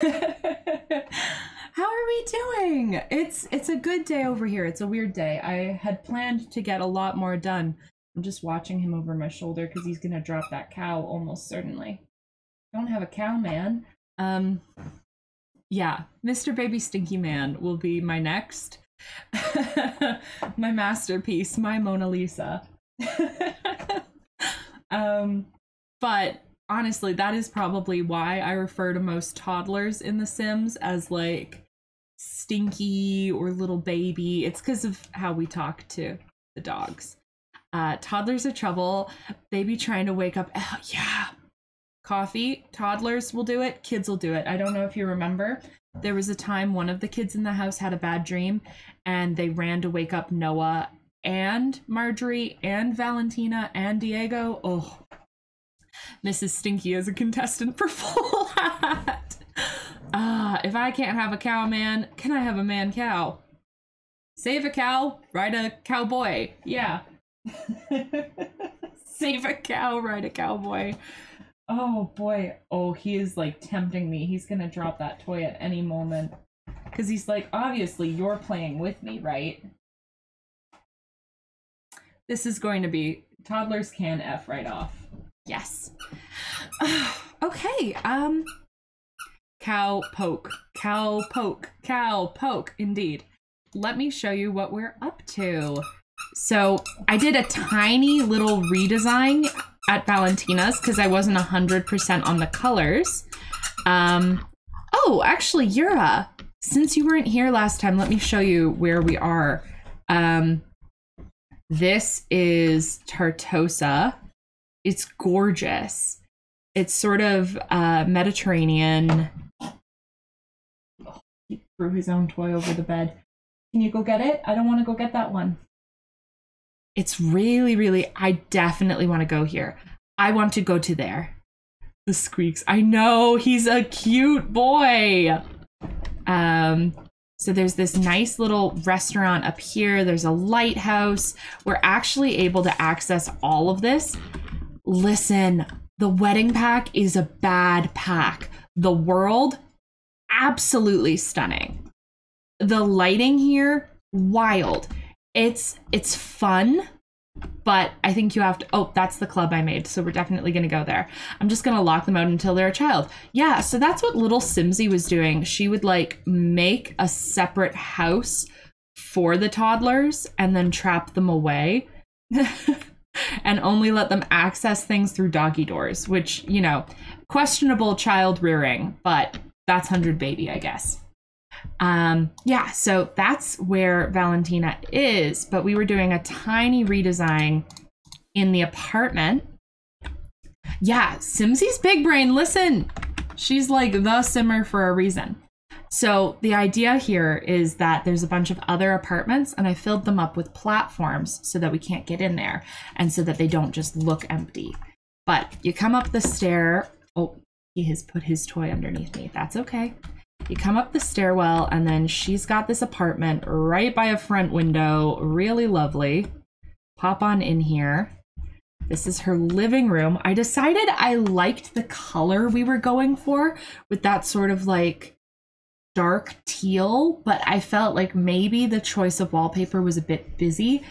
How are we doing? It's it's a good day over here. It's a weird day. I had planned to get a lot more done. I'm just watching him over my shoulder because he's gonna drop that cow almost certainly. Don't have a cow, man. Um, yeah, Mr. Baby Stinky Man will be my next, my masterpiece, my Mona Lisa. um, but honestly, that is probably why I refer to most toddlers in The Sims as like stinky or little baby. It's because of how we talk to the dogs. Uh, toddlers are trouble. Baby trying to wake up. Oh, yeah. Coffee. Toddlers will do it. Kids will do it. I don't know if you remember. There was a time one of the kids in the house had a bad dream and they ran to wake up Noah and Marjorie and Valentina and Diego. Oh, Mrs. Stinky as a contestant for Full Hat. Ah, if I can't have a cow man, can I have a man cow? Save a cow, ride a cowboy. Yeah. Save a cow, ride a cowboy. Oh boy. Oh, he is like tempting me. He's gonna drop that toy at any moment. Because he's like, obviously, you're playing with me, right? This is going to be toddlers can F right off. Yes. okay. Um cow poke. Cow poke. Cow poke indeed. Let me show you what we're up to. So, I did a tiny little redesign at Valentina's because I wasn't 100% on the colors. Um oh, actually, Yura, since you weren't here last time, let me show you where we are. Um this is Tartosa it's gorgeous. It's sort of uh, Mediterranean. Oh, he threw his own toy over the bed. Can you go get it? I don't want to go get that one. It's really, really, I definitely want to go here. I want to go to there. The squeaks. I know he's a cute boy. Um, so there's this nice little restaurant up here. There's a lighthouse. We're actually able to access all of this listen, the wedding pack is a bad pack. The world, absolutely stunning. The lighting here, wild. It's it's fun, but I think you have to. Oh, that's the club I made, so we're definitely gonna go there. I'm just gonna lock them out until they're a child. Yeah, so that's what little Simsie was doing. She would like make a separate house for the toddlers and then trap them away. and only let them access things through doggy doors, which, you know, questionable child rearing, but that's 100 baby, I guess. Um, yeah, so that's where Valentina is, but we were doing a tiny redesign in the apartment. Yeah, Simsie's big brain, listen. She's like the simmer for a reason. So the idea here is that there's a bunch of other apartments and I filled them up with platforms so that we can't get in there and so that they don't just look empty. But you come up the stair. Oh, he has put his toy underneath me. That's okay. You come up the stairwell and then she's got this apartment right by a front window. Really lovely. Pop on in here. This is her living room. I decided I liked the color we were going for with that sort of like dark teal, but I felt like maybe the choice of wallpaper was a bit busy.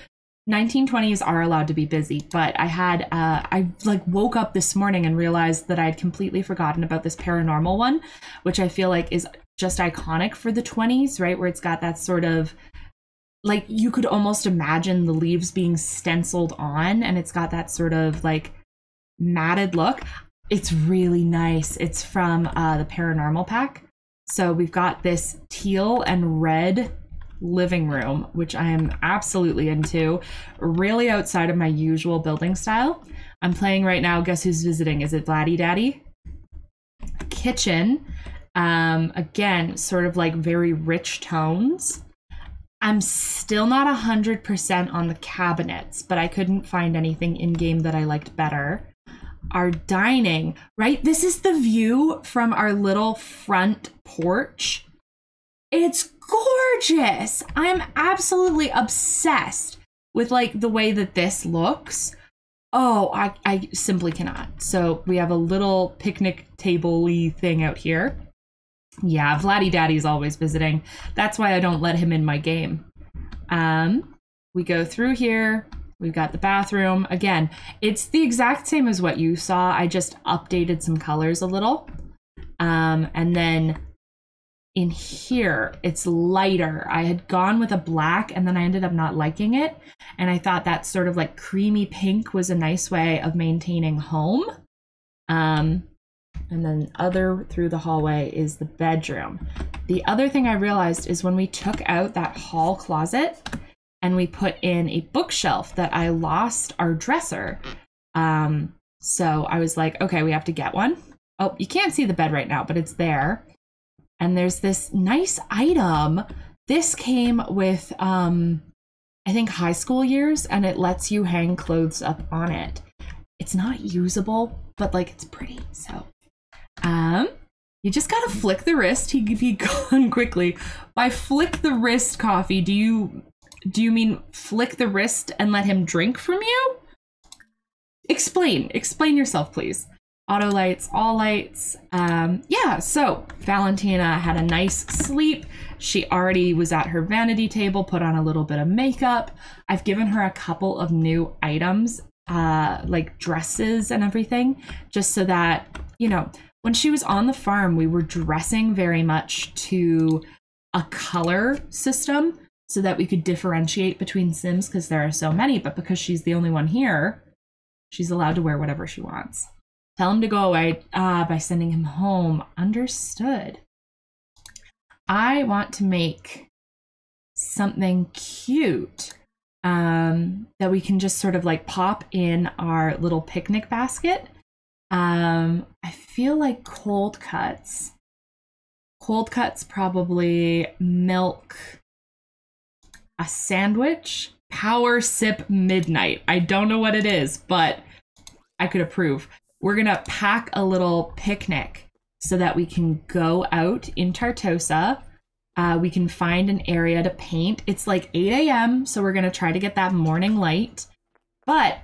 1920s are allowed to be busy, but I had uh, I like woke up this morning and realized that I had completely forgotten about this paranormal one, which I feel like is just iconic for the 20s, right? Where it's got that sort of like you could almost imagine the leaves being stenciled on and it's got that sort of like matted look. It's really nice. It's from uh, the paranormal pack. So we've got this teal and red living room, which I am absolutely into, really outside of my usual building style. I'm playing right now. Guess who's visiting? Is it Vladdy Daddy? Kitchen. Um, again, sort of like very rich tones. I'm still not 100% on the cabinets, but I couldn't find anything in game that I liked better our dining, right? This is the view from our little front porch. It's gorgeous. I'm absolutely obsessed with like the way that this looks. Oh, I, I simply cannot. So we have a little picnic table thing out here. Yeah, Vladdy Daddy's always visiting. That's why I don't let him in my game. Um, we go through here. We've got the bathroom. Again, it's the exact same as what you saw. I just updated some colors a little. Um, and then in here, it's lighter. I had gone with a black and then I ended up not liking it. And I thought that sort of like creamy pink was a nice way of maintaining home. Um, and then other through the hallway is the bedroom. The other thing I realized is when we took out that hall closet and we put in a bookshelf that I lost our dresser. Um, so I was like, okay, we have to get one. Oh, you can't see the bed right now, but it's there. And there's this nice item. This came with um I think high school years and it lets you hang clothes up on it. It's not usable, but like it's pretty. So um, you just gotta flick the wrist. He he gone quickly. By flick the wrist coffee, do you do you mean flick the wrist and let him drink from you? Explain. Explain yourself, please. Auto lights, all lights. Um, yeah, so Valentina had a nice sleep. She already was at her vanity table, put on a little bit of makeup. I've given her a couple of new items, uh, like dresses and everything, just so that, you know, when she was on the farm, we were dressing very much to a color system so that we could differentiate between Sims because there are so many, but because she's the only one here, she's allowed to wear whatever she wants. Tell him to go away uh, by sending him home. Understood. I want to make something cute um, that we can just sort of like pop in our little picnic basket um, I feel like cold cuts. Cold cuts probably milk, a sandwich, power sip midnight. I don't know what it is, but I could approve. We're gonna pack a little picnic so that we can go out in Tartosa. Uh, we can find an area to paint. It's like 8 a.m., so we're gonna try to get that morning light. But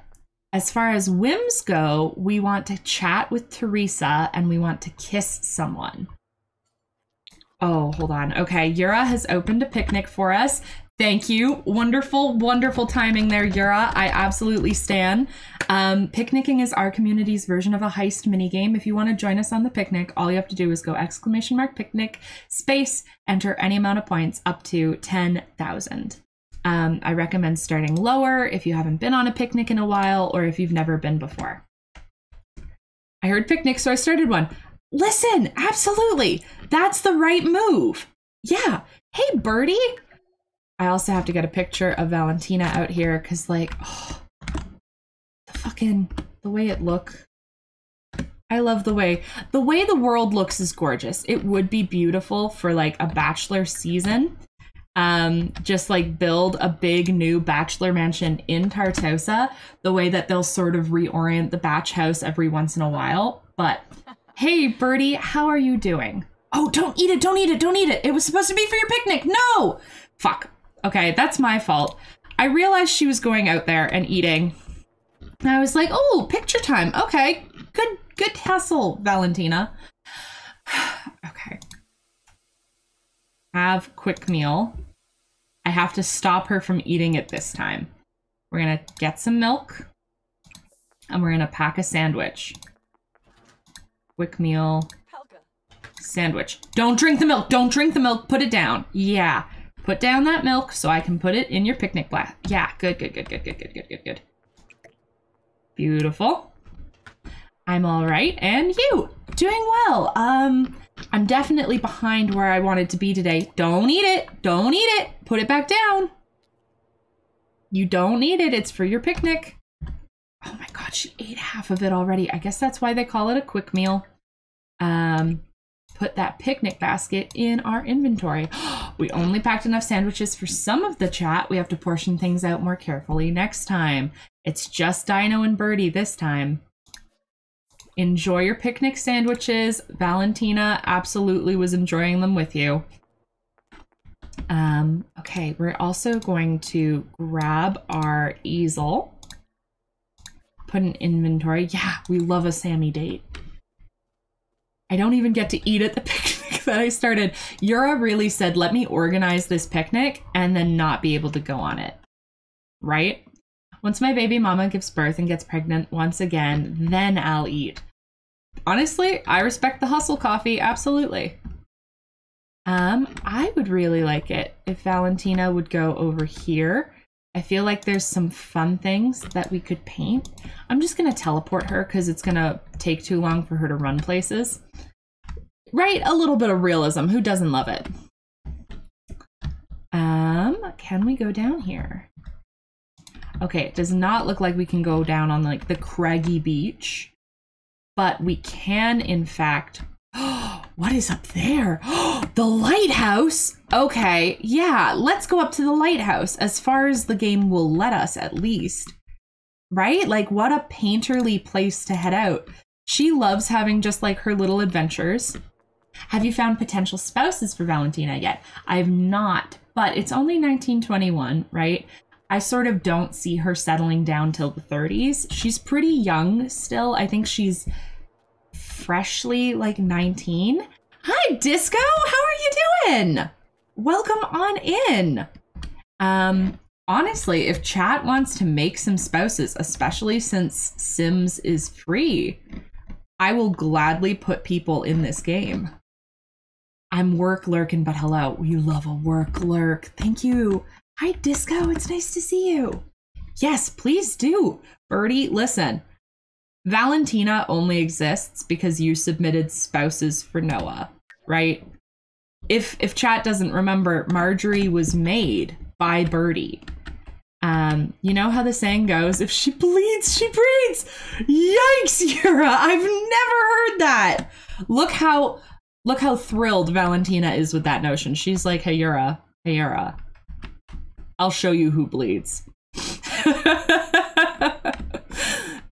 as far as whims go, we want to chat with Teresa and we want to kiss someone. Oh, hold on. Okay, Yura has opened a picnic for us. Thank you. Wonderful, wonderful timing there, Yura. I absolutely stand. Um, picnicking is our community's version of a heist minigame. If you want to join us on the picnic, all you have to do is go exclamation mark picnic space, enter any amount of points up to 10,000. Um, I recommend starting lower if you haven't been on a picnic in a while or if you've never been before. I heard picnic, so I started one. Listen, absolutely. That's the right move. Yeah. Hey, Birdie. I also have to get a picture of Valentina out here because, like, oh, the fucking, the way it look. I love the way, the way the world looks is gorgeous. It would be beautiful for like a bachelor season um, just like build a big new bachelor mansion in Tartosa, the way that they'll sort of reorient the batch house every once in a while. But hey, Birdie, how are you doing? Oh, don't eat it, don't eat it, don't eat it. It was supposed to be for your picnic. No! Fuck. Okay, that's my fault. I realized she was going out there and eating. And I was like, oh, picture time. Okay, good, good hustle, Valentina. okay. Have quick meal. I have to stop her from eating it this time. We're gonna get some milk and we're gonna pack a sandwich. Quick meal. Sandwich. Don't drink the milk. Don't drink the milk. Put it down. Yeah. Put down that milk so I can put it in your picnic glass. Yeah. Good, good, good, good, good, good, good, good, good. Beautiful. I'm all right. And you? Doing well. Um, I'm definitely behind where I wanted to be today. Don't eat it. Don't eat it. Put it back down. You don't need it. It's for your picnic. Oh my god, she ate half of it already. I guess that's why they call it a quick meal. Um, put that picnic basket in our inventory. we only packed enough sandwiches for some of the chat. We have to portion things out more carefully next time. It's just Dino and Birdie this time. Enjoy your picnic sandwiches. Valentina absolutely was enjoying them with you. Um, okay, we're also going to grab our easel. Put an inventory. Yeah, we love a Sammy date. I don't even get to eat at the picnic. that I started. Yura really said, let me organize this picnic and then not be able to go on it. Right? Once my baby mama gives birth and gets pregnant once again, then I'll eat. Honestly, I respect the hustle coffee, absolutely. Um, I would really like it if Valentina would go over here. I feel like there's some fun things that we could paint. I'm just gonna teleport her because it's gonna take too long for her to run places. Right, a little bit of realism. Who doesn't love it? Um, can we go down here? Okay, it does not look like we can go down on like the craggy beach, but we can in fact what is up there? the lighthouse? Okay, yeah, let's go up to the lighthouse as far as the game will let us, at least. Right? Like, what a painterly place to head out. She loves having just like her little adventures. Have you found potential spouses for Valentina yet? I've not, but it's only 1921, right? I sort of don't see her settling down till the 30s. She's pretty young still. I think she's freshly like 19. Hi, Disco. How are you doing? Welcome on in. Um, honestly, if chat wants to make some spouses, especially since Sims is free, I will gladly put people in this game. I'm work lurking, but hello. You love a work lurk. Thank you. Hi, Disco. It's nice to see you. Yes, please do. Birdie, listen. Valentina only exists because you submitted spouses for Noah, right? If if chat doesn't remember, Marjorie was made by Birdie. Um, you know how the saying goes, if she bleeds, she breeds. Yikes, Yura, I've never heard that. Look how look how thrilled Valentina is with that notion. She's like, hey Yura, hey Yura, I'll show you who bleeds.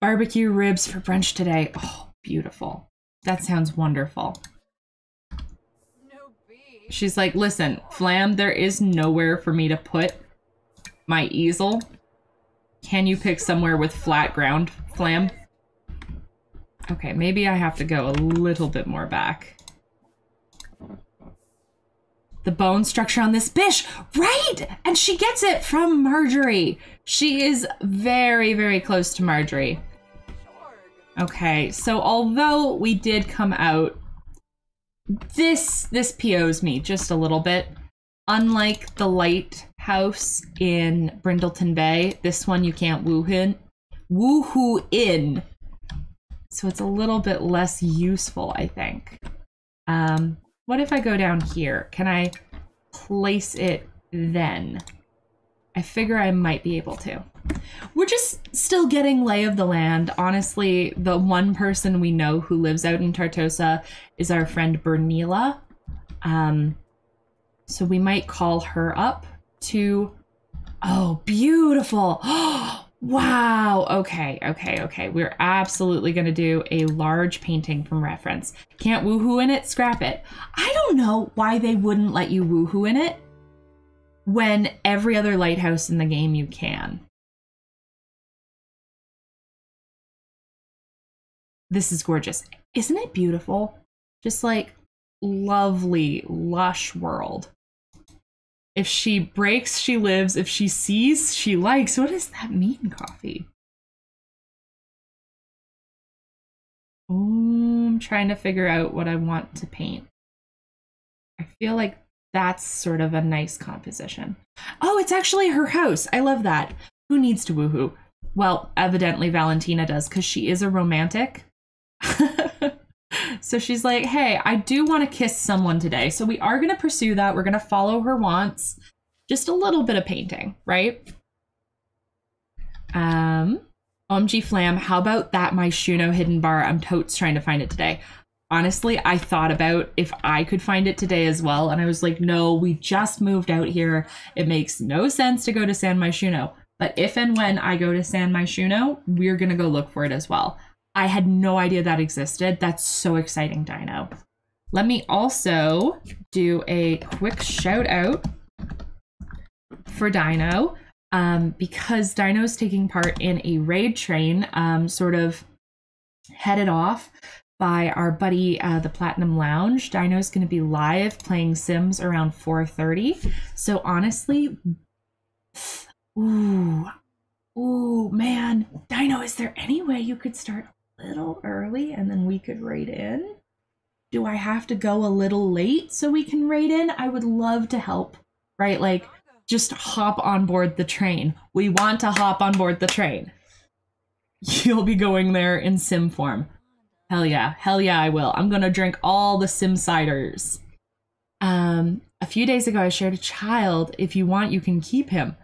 Barbecue ribs for brunch today. Oh, beautiful. That sounds wonderful. She's like, listen, Flam, there is nowhere for me to put my easel. Can you pick somewhere with flat ground, Flam? Okay, maybe I have to go a little bit more back. The bone structure on this bish, right? And she gets it from Marjorie. She is very, very close to Marjorie. Okay, so although we did come out, this this POs me just a little bit. Unlike the lighthouse in Brindleton Bay, this one you can't woohoo woohoo in. So it's a little bit less useful, I think. Um, what if I go down here? Can I place it then? I figure I might be able to. We're just still getting lay of the land. Honestly, the one person we know who lives out in Tartosa is our friend Bernila. Um, so we might call her up to. Oh, beautiful! wow. Okay. Okay. Okay. We're absolutely going to do a large painting from reference. Can't woohoo in it? Scrap it. I don't know why they wouldn't let you woohoo in it when every other lighthouse in the game you can. This is gorgeous. Isn't it beautiful? Just like lovely, lush world. If she breaks, she lives. If she sees, she likes. What does that mean, coffee? I'm trying to figure out what I want to paint. I feel like that's sort of a nice composition. Oh, it's actually her house. I love that. Who needs to woohoo? Well, evidently Valentina does because she is a romantic. so she's like, hey, I do want to kiss someone today. So we are going to pursue that. We're going to follow her wants. Just a little bit of painting, right? Um, OMG Flam, how about that Myshuno hidden bar? I'm totes trying to find it today honestly, I thought about if I could find it today as well. And I was like, no, we just moved out here. It makes no sense to go to San Myshuno. But if and when I go to San Myshuno, we're going to go look for it as well. I had no idea that existed. That's so exciting, Dino. Let me also do a quick shout out for Dino um, because Dino's taking part in a raid train, um, sort of headed off by our buddy uh, the Platinum Lounge. Dino's going to be live playing Sims around 4:30. So honestly, ooh, ooh, man, Dino, is there any way you could start little early and then we could raid in? Do I have to go a little late so we can raid in? I would love to help. Right, like just hop on board the train. We want to hop on board the train. You'll be going there in sim form. Hell yeah. Hell yeah, I will. I'm going to drink all the sim ciders. Um, a few days ago, I shared a child. If you want, you can keep him.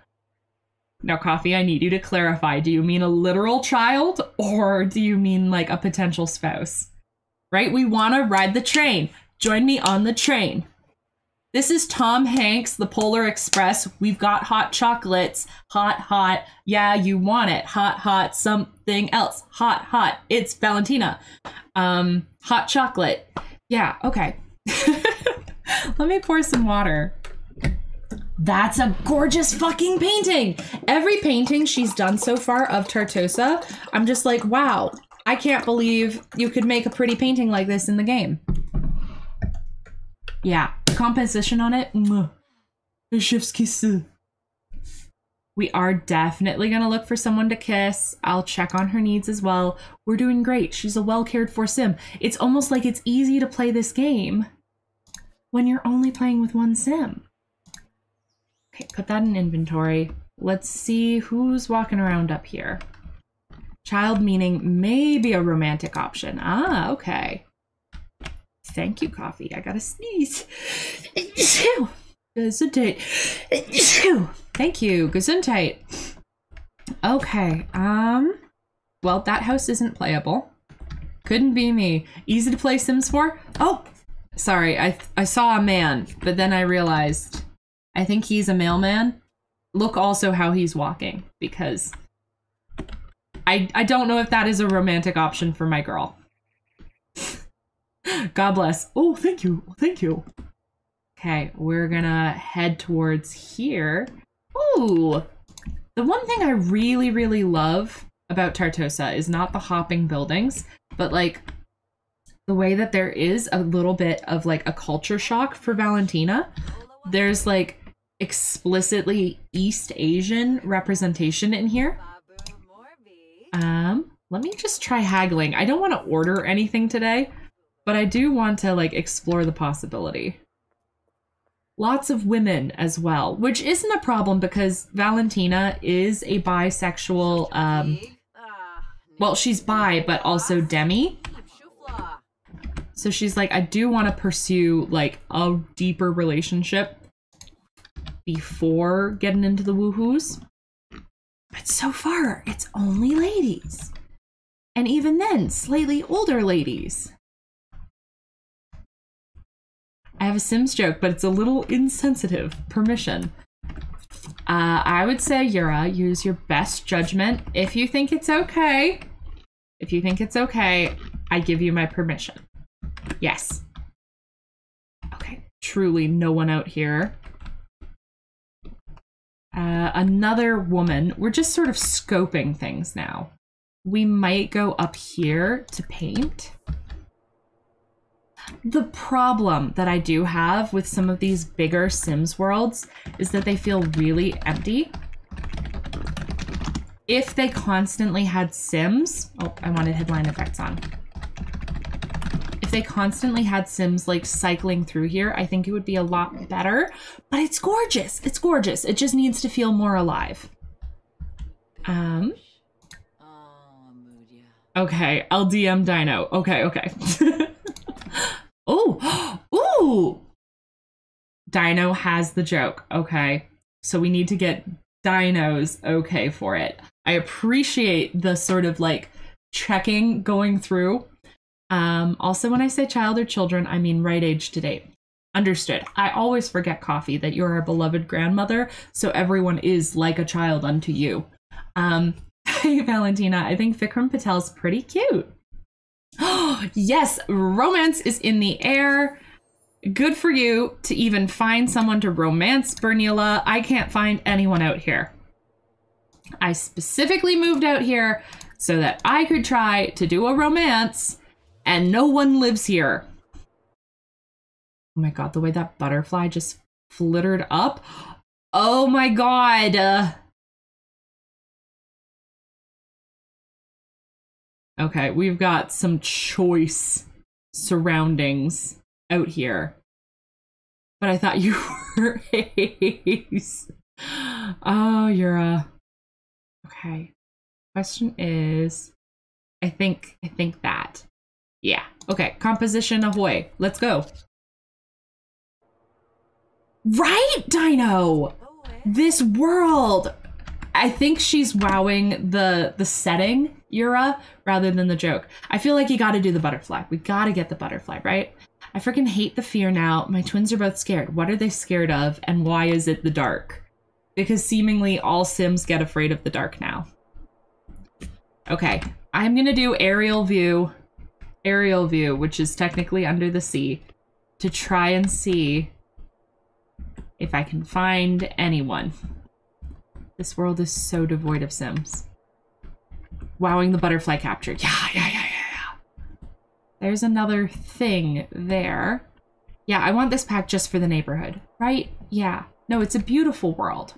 Now, Coffee, I need you to clarify. Do you mean a literal child or do you mean like a potential spouse? Right? We want to ride the train. Join me on the train. This is Tom Hanks, the Polar Express. We've got hot chocolates. Hot, hot. Yeah, you want it. Hot, hot. Something else. Hot, hot. It's Valentina. Um, hot chocolate. Yeah, okay. Let me pour some water. That's a gorgeous fucking painting. Every painting she's done so far of Tartosa, I'm just like, wow, I can't believe you could make a pretty painting like this in the game. Yeah, the composition on it. Chef's kiss. We are definitely going to look for someone to kiss. I'll check on her needs as well. We're doing great. She's a well cared for sim. It's almost like it's easy to play this game when you're only playing with one sim. Okay, put that in inventory. Let's see who's walking around up here. Child meaning maybe a romantic option. Ah, okay. Thank you, coffee. I gotta sneeze. Gesundheit. Thank you. Gesundheit. Okay. Um. Well, that house isn't playable. Couldn't be me. Easy to play Sims 4? Oh! Sorry, I, I saw a man, but then I realized I think he's a mailman. Look also how he's walking, because I, I don't know if that is a romantic option for my girl. God bless. Oh, thank you. Thank you. Okay, we're gonna head towards here. Ooh! The one thing I really, really love about Tartosa is not the hopping buildings, but like the way that there is a little bit of like a culture shock for Valentina. There's like explicitly East Asian representation in here. Um, let me just try haggling. I don't want to order anything today but I do want to like explore the possibility. Lots of women as well, which isn't a problem because Valentina is a bisexual um well, she's bi but also demi. So she's like I do want to pursue like a deeper relationship before getting into the woohoos. But so far, it's only ladies. And even then, slightly older ladies. I have a Sims joke, but it's a little insensitive. Permission. Uh, I would say, Yura, use your best judgment. If you think it's okay, if you think it's okay, I give you my permission. Yes. Okay, truly no one out here. Uh, another woman. We're just sort of scoping things now. We might go up here to paint. The problem that I do have with some of these bigger Sims worlds is that they feel really empty. If they constantly had Sims, oh, I wanted headline effects on. If they constantly had Sims like cycling through here, I think it would be a lot better. But it's gorgeous. It's gorgeous. It just needs to feel more alive. Um. Okay, LDM Dino. Okay, okay. Oh, ooh. Dino has the joke. Okay. So we need to get Dino's okay for it. I appreciate the sort of like checking going through. Um, also, when I say child or children, I mean right age to date. Understood. I always forget, Coffee, that you're a beloved grandmother, so everyone is like a child unto you. Um, hey, Valentina, I think Vikram Patel's pretty cute. Oh, yes, romance is in the air. Good for you to even find someone to romance Bernula. I can't find anyone out here. I specifically moved out here so that I could try to do a romance and no one lives here. Oh my god, the way that butterfly just flittered up. Oh my god. Okay, we've got some choice surroundings out here. But I thought you were Ace. Oh, you're a. Okay. Question is, I think I think that. Yeah. Okay. Composition ahoy. Let's go. Right, Dino. This world. I think she's wowing the the setting, Yura, rather than the joke. I feel like you got to do the butterfly. We got to get the butterfly, right? I freaking hate the fear now. My twins are both scared. What are they scared of, and why is it the dark? Because seemingly all Sims get afraid of the dark now. Okay, I'm gonna do aerial view, aerial view, which is technically under the sea, to try and see if I can find anyone. This world is so devoid of Sims. Wowing the butterfly capture. Yeah, yeah, yeah, yeah, yeah. There's another thing there. Yeah, I want this pack just for the neighborhood, right? Yeah. No, it's a beautiful world.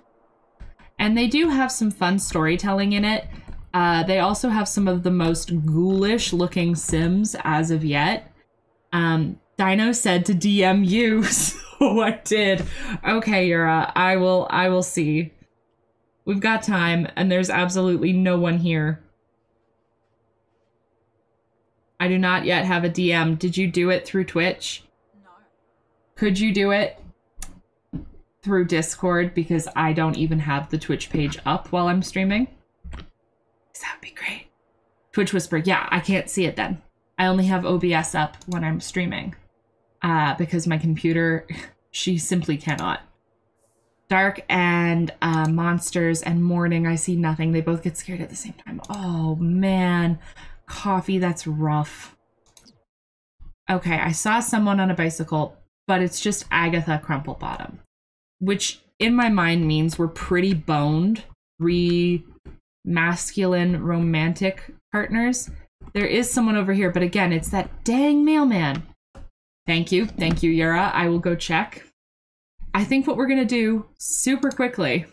And they do have some fun storytelling in it. Uh, they also have some of the most ghoulish looking Sims as of yet. Um, Dino said to DM you, so I did. Okay, Yura, I will I will see. We've got time, and there's absolutely no one here. I do not yet have a DM. Did you do it through Twitch? No. Could you do it through Discord? Because I don't even have the Twitch page up while I'm streaming. That would be great. Twitch Whisper. Yeah, I can't see it then. I only have OBS up when I'm streaming. Uh, because my computer, she simply cannot. Dark and uh, monsters and morning, I see nothing. They both get scared at the same time. Oh, man. Coffee, that's rough. Okay, I saw someone on a bicycle, but it's just Agatha Crumplebottom. Which, in my mind, means we're pretty boned. Re masculine romantic partners. There is someone over here, but again, it's that dang mailman. Thank you. Thank you, Yura. I will go check. I think what we're going to do super quickly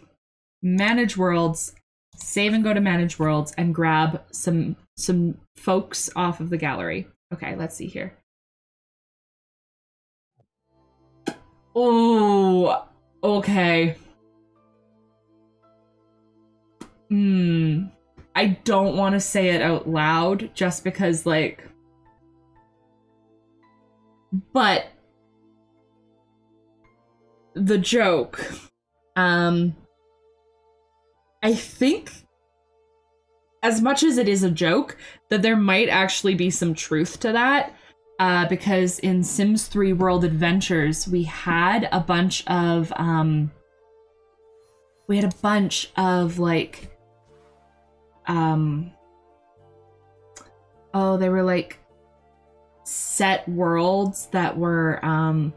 manage worlds, save and go to manage worlds and grab some some folks off of the gallery. Okay, let's see here. Oh, okay. Hmm. I don't want to say it out loud just because, like. But. The joke. Um. I think. As much as it is a joke, that there might actually be some truth to that. Uh, because in Sims 3 World Adventures, we had a bunch of. Um, we had a bunch of like um oh they were like set worlds that were um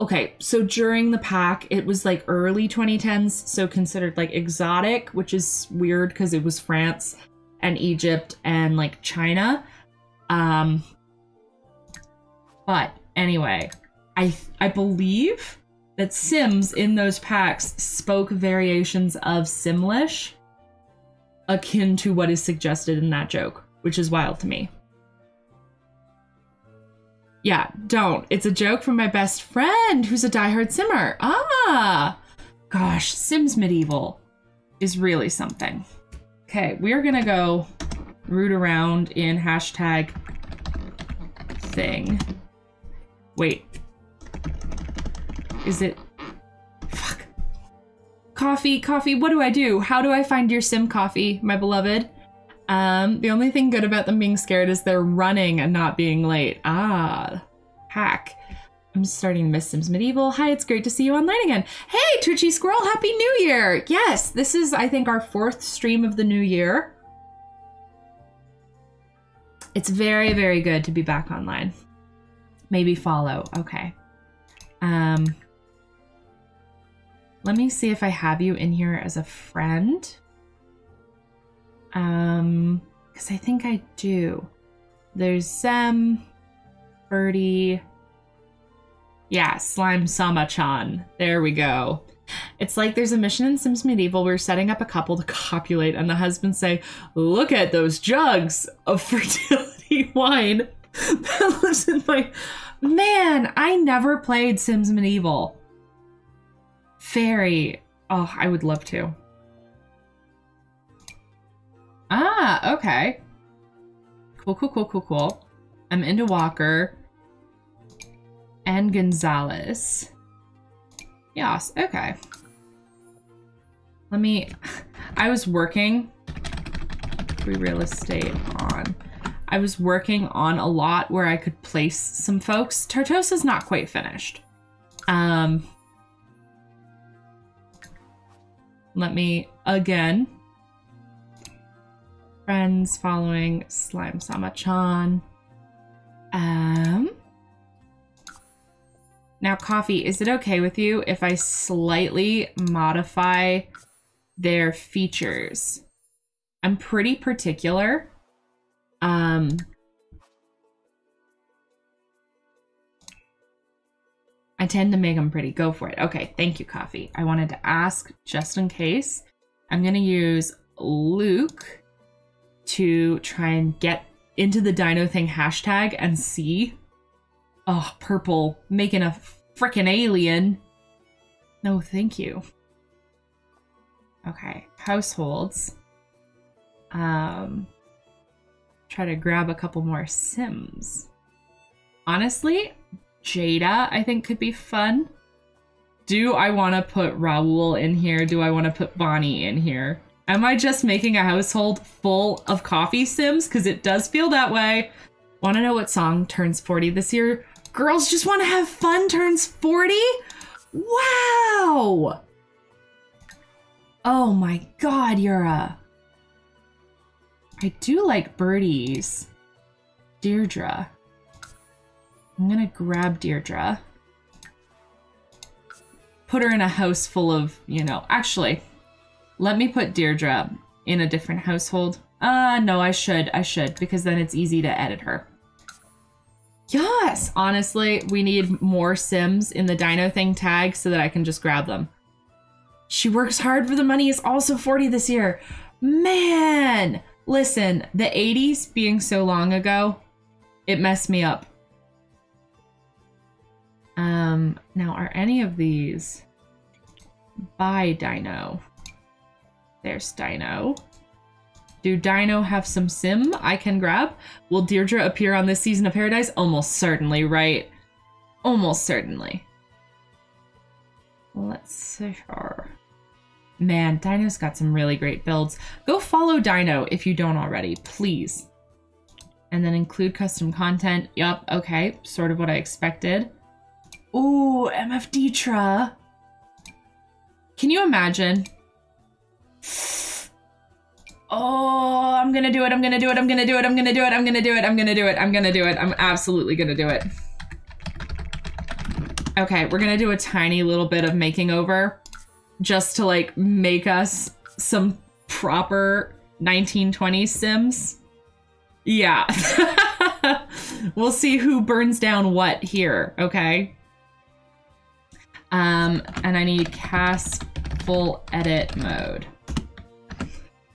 okay so during the pack it was like early 2010s so considered like exotic which is weird because it was france and egypt and like china. Um but anyway i i believe that sims in those packs spoke variations of simlish akin to what is suggested in that joke, which is wild to me. Yeah, don't. It's a joke from my best friend who's a diehard simmer. Ah, gosh, Sims Medieval is really something. Okay, we're gonna go root around in hashtag thing. Wait. Is it Coffee, coffee, what do I do? How do I find your sim coffee, my beloved? Um, the only thing good about them being scared is they're running and not being late. Ah, hack. I'm starting to miss Sims Medieval. Hi, it's great to see you online again. Hey, Twitchy Squirrel, Happy New Year! Yes, this is, I think, our fourth stream of the new year. It's very, very good to be back online. Maybe follow. Okay. Um, let me see if I have you in here as a friend. Um, because I think I do. There's Zem, Birdie. Yeah, Slime Sama-chan. There we go. It's like there's a mission in Sims Medieval where setting up a couple to copulate, and the husband say, "Look at those jugs of fertility wine that lives in my." Man, I never played Sims Medieval. Fairy. Oh, I would love to. Ah, okay. Cool, cool, cool, cool, cool. I'm into Walker and Gonzalez. Yes, okay. Let me, I was working, real estate on. I was working on a lot where I could place some folks. Tartosa's not quite finished. Um, let me, again, friends following Slime Sama-chan. Um, now, Coffee, is it okay with you if I slightly modify their features? I'm pretty particular. Um, I tend to make them pretty. Go for it. Okay, thank you, Coffee. I wanted to ask just in case. I'm going to use Luke to try and get into the dino thing hashtag and see. Oh, purple, making a freaking alien. No, thank you. Okay, households. Um, try to grab a couple more Sims. Honestly, Jada, I think, could be fun. Do I want to put Raul in here? Do I want to put Bonnie in here? Am I just making a household full of coffee sims? Because it does feel that way. Want to know what song turns 40 this year? Girls Just Want to Have Fun turns 40? Wow! Oh my god, you're a... I do like birdies. Deirdre. I'm gonna grab Deirdre. Put her in a house full of, you know, actually, let me put Deirdre in a different household. Uh, no, I should. I should, because then it's easy to edit her. Yes! Honestly, we need more Sims in the Dino Thing tag so that I can just grab them. She works hard for the money is also 40 this year. Man! Listen, the 80s being so long ago, it messed me up. Um, now are any of these by Dino? There's Dino. Do Dino have some sim I can grab? Will Deirdre appear on this season of Paradise? Almost certainly, right? Almost certainly. Let's see her. Man, Dino's got some really great builds. Go follow Dino if you don't already, please. And then include custom content. Yup, okay, sort of what I expected. Ooh, MF Ditra. Can you imagine Oh, I'm gonna do it. I'm gonna do it. I'm gonna do it. I'm gonna do it. I'm gonna do it. I'm gonna do it. I'm gonna do it. I'm absolutely gonna do it. Okay, we're gonna do a tiny little bit of making over just to like make us some proper 1920s Sims. Yeah. we'll see who burns down what here, okay? Um, and I need CAS full edit mode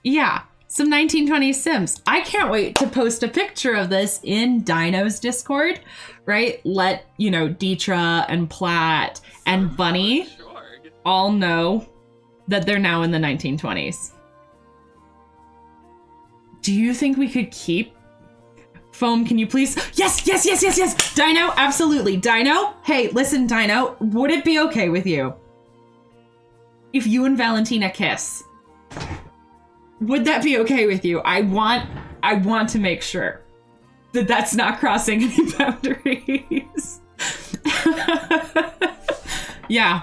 yeah, some 1920s Sims. I can't wait to post a picture of this in Dino's Discord, right? Let, you know, Dietra and Platt and Bunny all know that they're now in the 1920s. Do you think we could keep Foam, can you please? Yes, yes, yes, yes, yes. Dino, absolutely. Dino, hey, listen, Dino, would it be okay with you if you and Valentina kiss? would that be okay with you? I want I want to make sure that that's not crossing any boundaries. yeah.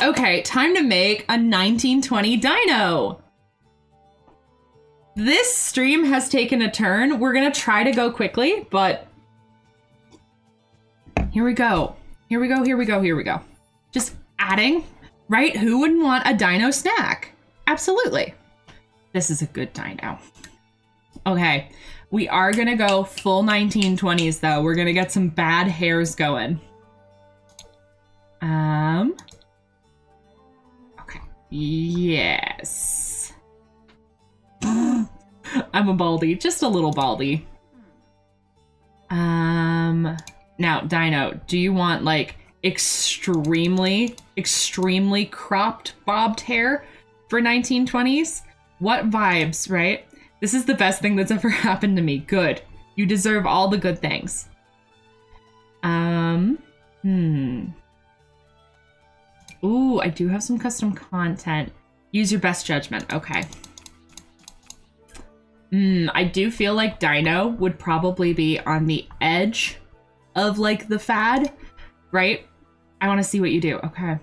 Okay, time to make a 1920 dino. This stream has taken a turn. We're gonna try to go quickly, but here we go. Here we go, here we go, here we go. Just adding, right? Who wouldn't want a dino snack? Absolutely. This is a good dino. Okay, we are gonna go full 1920s though. We're gonna get some bad hairs going. Um, yes. I'm a baldy, just a little baldy. Um, now, Dino, do you want like extremely, extremely cropped bobbed hair for 1920s? What vibes, right? This is the best thing that's ever happened to me. Good. You deserve all the good things. Um, hmm. Ooh, I do have some custom content. Use your best judgment. Okay. Hmm, I do feel like Dino would probably be on the edge of like the fad, right? I want to see what you do. Okay.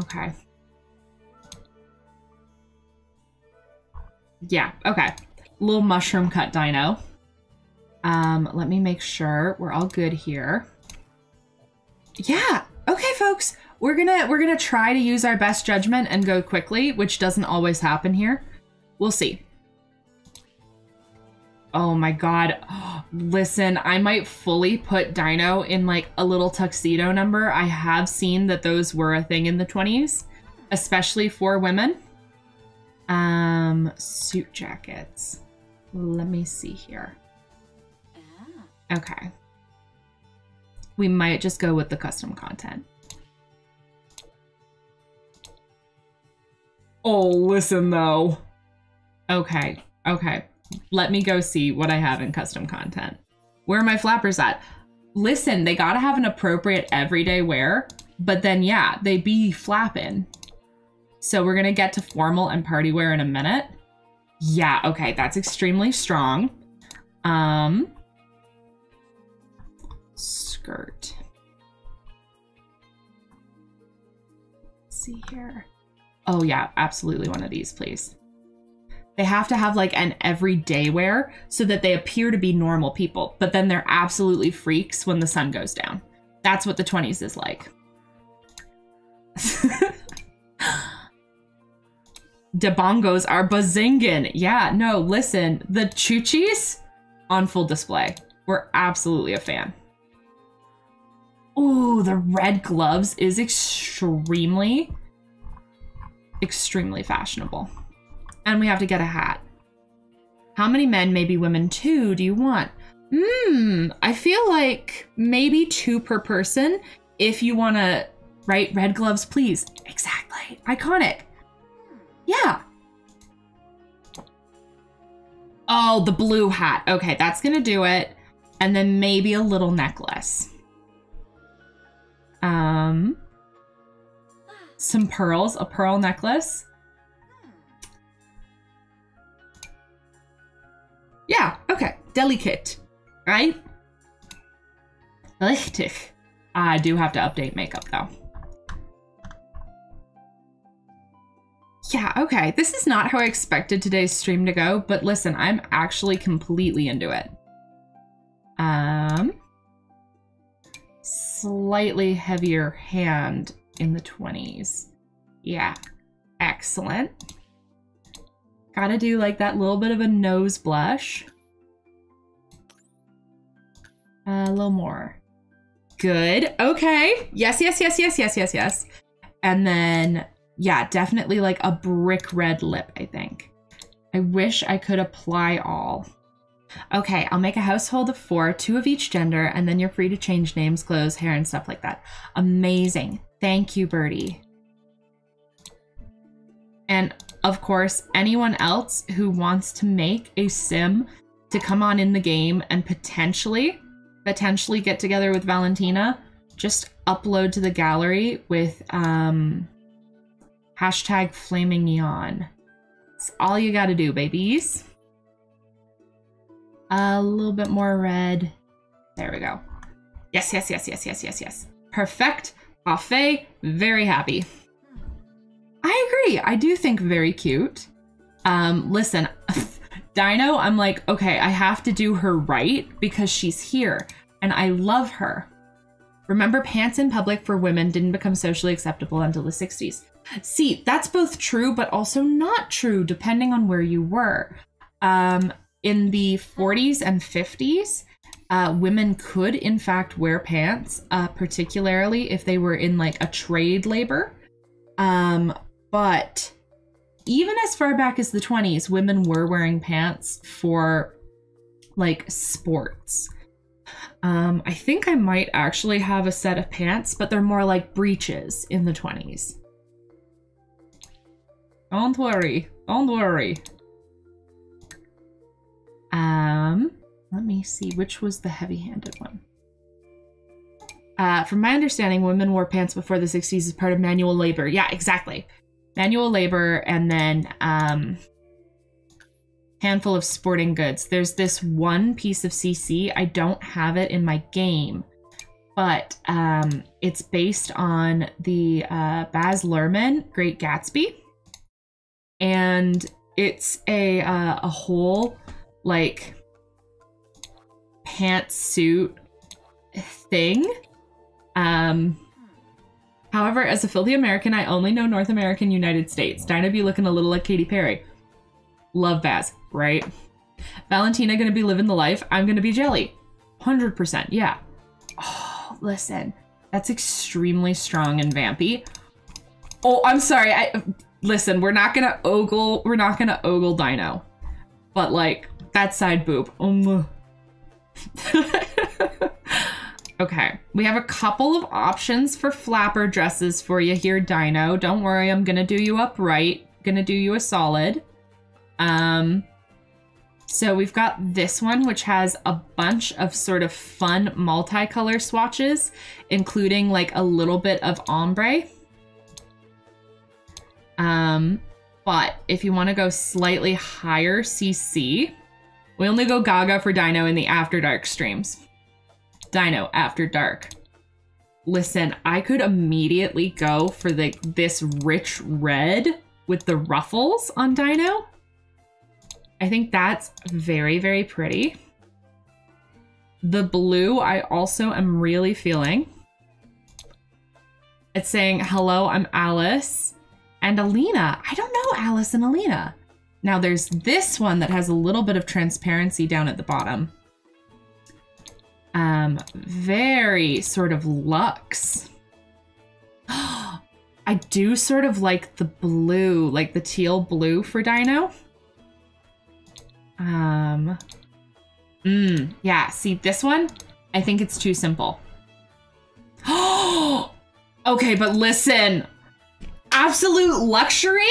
Okay. Yeah, okay. Little mushroom cut dino. Um, let me make sure we're all good here. Yeah, okay, folks. We're gonna we're gonna try to use our best judgment and go quickly, which doesn't always happen here. We'll see. Oh my god. Listen, I might fully put Dino in like a little tuxedo number. I have seen that those were a thing in the 20s, especially for women. Um, suit jackets. Let me see here. Okay. We might just go with the custom content. Oh, listen though. Okay, okay. Let me go see what I have in custom content. Where are my flappers at? Listen, they gotta have an appropriate everyday wear, but then yeah, they be flapping. So we're gonna get to formal and party wear in a minute. Yeah, okay, that's extremely strong. Um, skirt. Let's see here. Oh yeah, absolutely one of these, please. They have to have like an everyday wear so that they appear to be normal people, but then they're absolutely freaks when the sun goes down. That's what the 20s is like. The bongos are bazingin. Yeah, no, listen, the chuchis on full display. We're absolutely a fan. Ooh, the red gloves is extremely, extremely fashionable. And we have to get a hat. How many men, maybe women too, do you want? Hmm, I feel like maybe two per person if you want to, right? Red gloves, please. Exactly. Iconic. Yeah. Oh, the blue hat. Okay, that's gonna do it. And then maybe a little necklace. Um, some pearls, a pearl necklace. Yeah, okay. Delicate, right? Richtig. I do have to update makeup though. Yeah, okay. This is not how I expected today's stream to go, but listen, I'm actually completely into it. Um, slightly heavier hand in the 20s. Yeah, excellent. Gotta do like that little bit of a nose blush. a little more. Good. Okay. Yes, yes, yes, yes, yes, yes, yes. And then yeah, definitely like a brick red lip, I think. I wish I could apply all. Okay, I'll make a household of four, two of each gender, and then you're free to change names, clothes, hair, and stuff like that. Amazing. Thank you, Birdie. And of course, anyone else who wants to make a sim to come on in the game and potentially, potentially get together with Valentina, just upload to the gallery with um, Hashtag Flamingyan. That's all you gotta do, babies. A little bit more red. There we go. Yes, yes, yes, yes, yes, yes, yes. Perfect. Parfait. Very happy. I agree. I do think very cute. Um, listen, Dino, I'm like, okay, I have to do her right because she's here and I love her. Remember, pants in public for women didn't become socially acceptable until the 60s. See, that's both true, but also not true, depending on where you were. Um, in the 40s and 50s, uh, women could, in fact, wear pants, uh, particularly if they were in like a trade labor. Um, but even as far back as the 20s, women were wearing pants for like sports. Um, I think I might actually have a set of pants, but they're more like breeches in the 20s. Don't worry. Don't worry. Um, let me see. Which was the heavy-handed one? Uh, from my understanding, women wore pants before the 60s as part of manual labor. Yeah, exactly. Manual labor and then um, handful of sporting goods. There's this one piece of CC. I don't have it in my game, but um, it's based on the uh, Baz Luhrmann Great Gatsby, and it's a uh, a whole like pantsuit thing. Um, however, as a filthy American, I only know North American United States. Dinah be looking a little like Katy Perry. Love Baz, right? Valentina gonna be living the life. I'm gonna be Jelly. 100%, yeah. Oh, listen. That's extremely strong and vampy. Oh, I'm sorry. I listen, we're not gonna ogle we're not gonna ogle Dino. But like that side boob. Um. okay, we have a couple of options for flapper dresses for you here, Dino. Don't worry, I'm gonna do you up right. Gonna do you a solid. Um, so we've got this one, which has a bunch of sort of fun multicolor swatches, including like a little bit of ombre. Um, but if you want to go slightly higher CC, we only go Gaga for Dino in the After Dark streams. Dino After Dark. Listen, I could immediately go for the this rich red with the ruffles on Dino. I think that's very, very pretty. The blue, I also am really feeling. It's saying, hello, I'm Alice. And Alina. I don't know Alice and Alina. Now there's this one that has a little bit of transparency down at the bottom. Um, very sort of luxe. I do sort of like the blue, like the teal blue for Dino. Um, mm, yeah, see this one? I think it's too simple. Oh, okay, but listen, absolute luxury?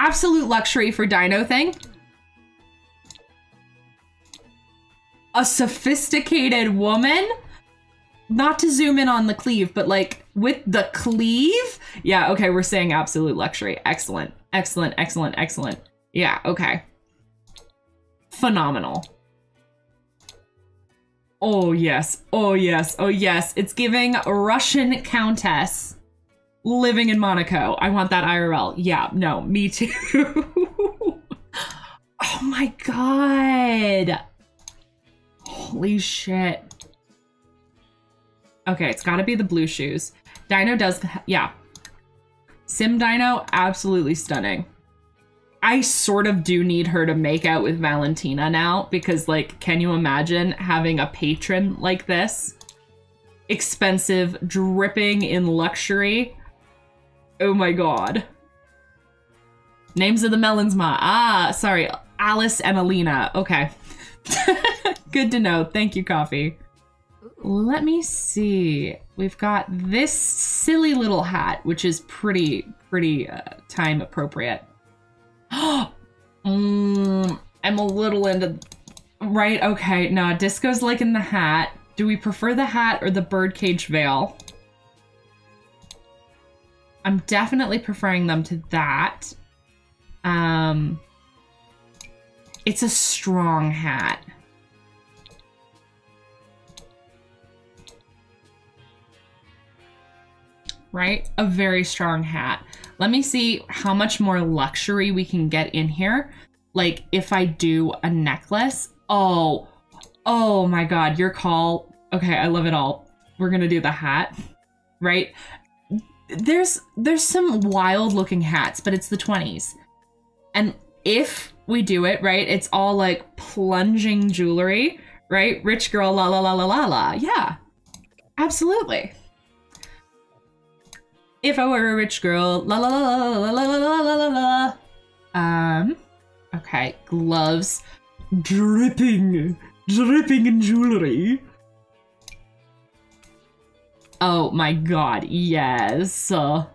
Absolute luxury for Dino thing. A sophisticated woman? Not to zoom in on the cleave, but like with the cleave? Yeah, okay, we're saying absolute luxury. Excellent, excellent, excellent, excellent. Yeah, okay phenomenal. Oh, yes. Oh, yes. Oh, yes. It's giving Russian countess living in Monaco. I want that IRL. Yeah, no, me too. oh my god. Holy shit. Okay, it's gotta be the blue shoes. Dino does, yeah. Sim Dino, absolutely stunning. I sort of do need her to make out with Valentina now because, like, can you imagine having a patron like this? Expensive, dripping in luxury. Oh my god. Names of the melons, ma. Ah, sorry. Alice and Alina. Okay. Good to know. Thank you, Coffee. Let me see. We've got this silly little hat, which is pretty, pretty uh, time appropriate. mm, I'm a little into. Right, okay. No, Disco's like in the hat. Do we prefer the hat or the birdcage veil? I'm definitely preferring them to that. Um, It's a strong hat. Right? A very strong hat. Let me see how much more luxury we can get in here. Like if I do a necklace. Oh, oh my God, your call. Okay, I love it all. We're gonna do the hat, right? There's there's some wild looking hats, but it's the 20s. And if we do it, right, it's all like plunging jewelry, right? Rich girl, la la la la la la. Yeah, absolutely. If I were a rich girl, la la la la la la la la la la. Um, okay, gloves, dripping, dripping in jewelry. Oh my god, yes. Uh,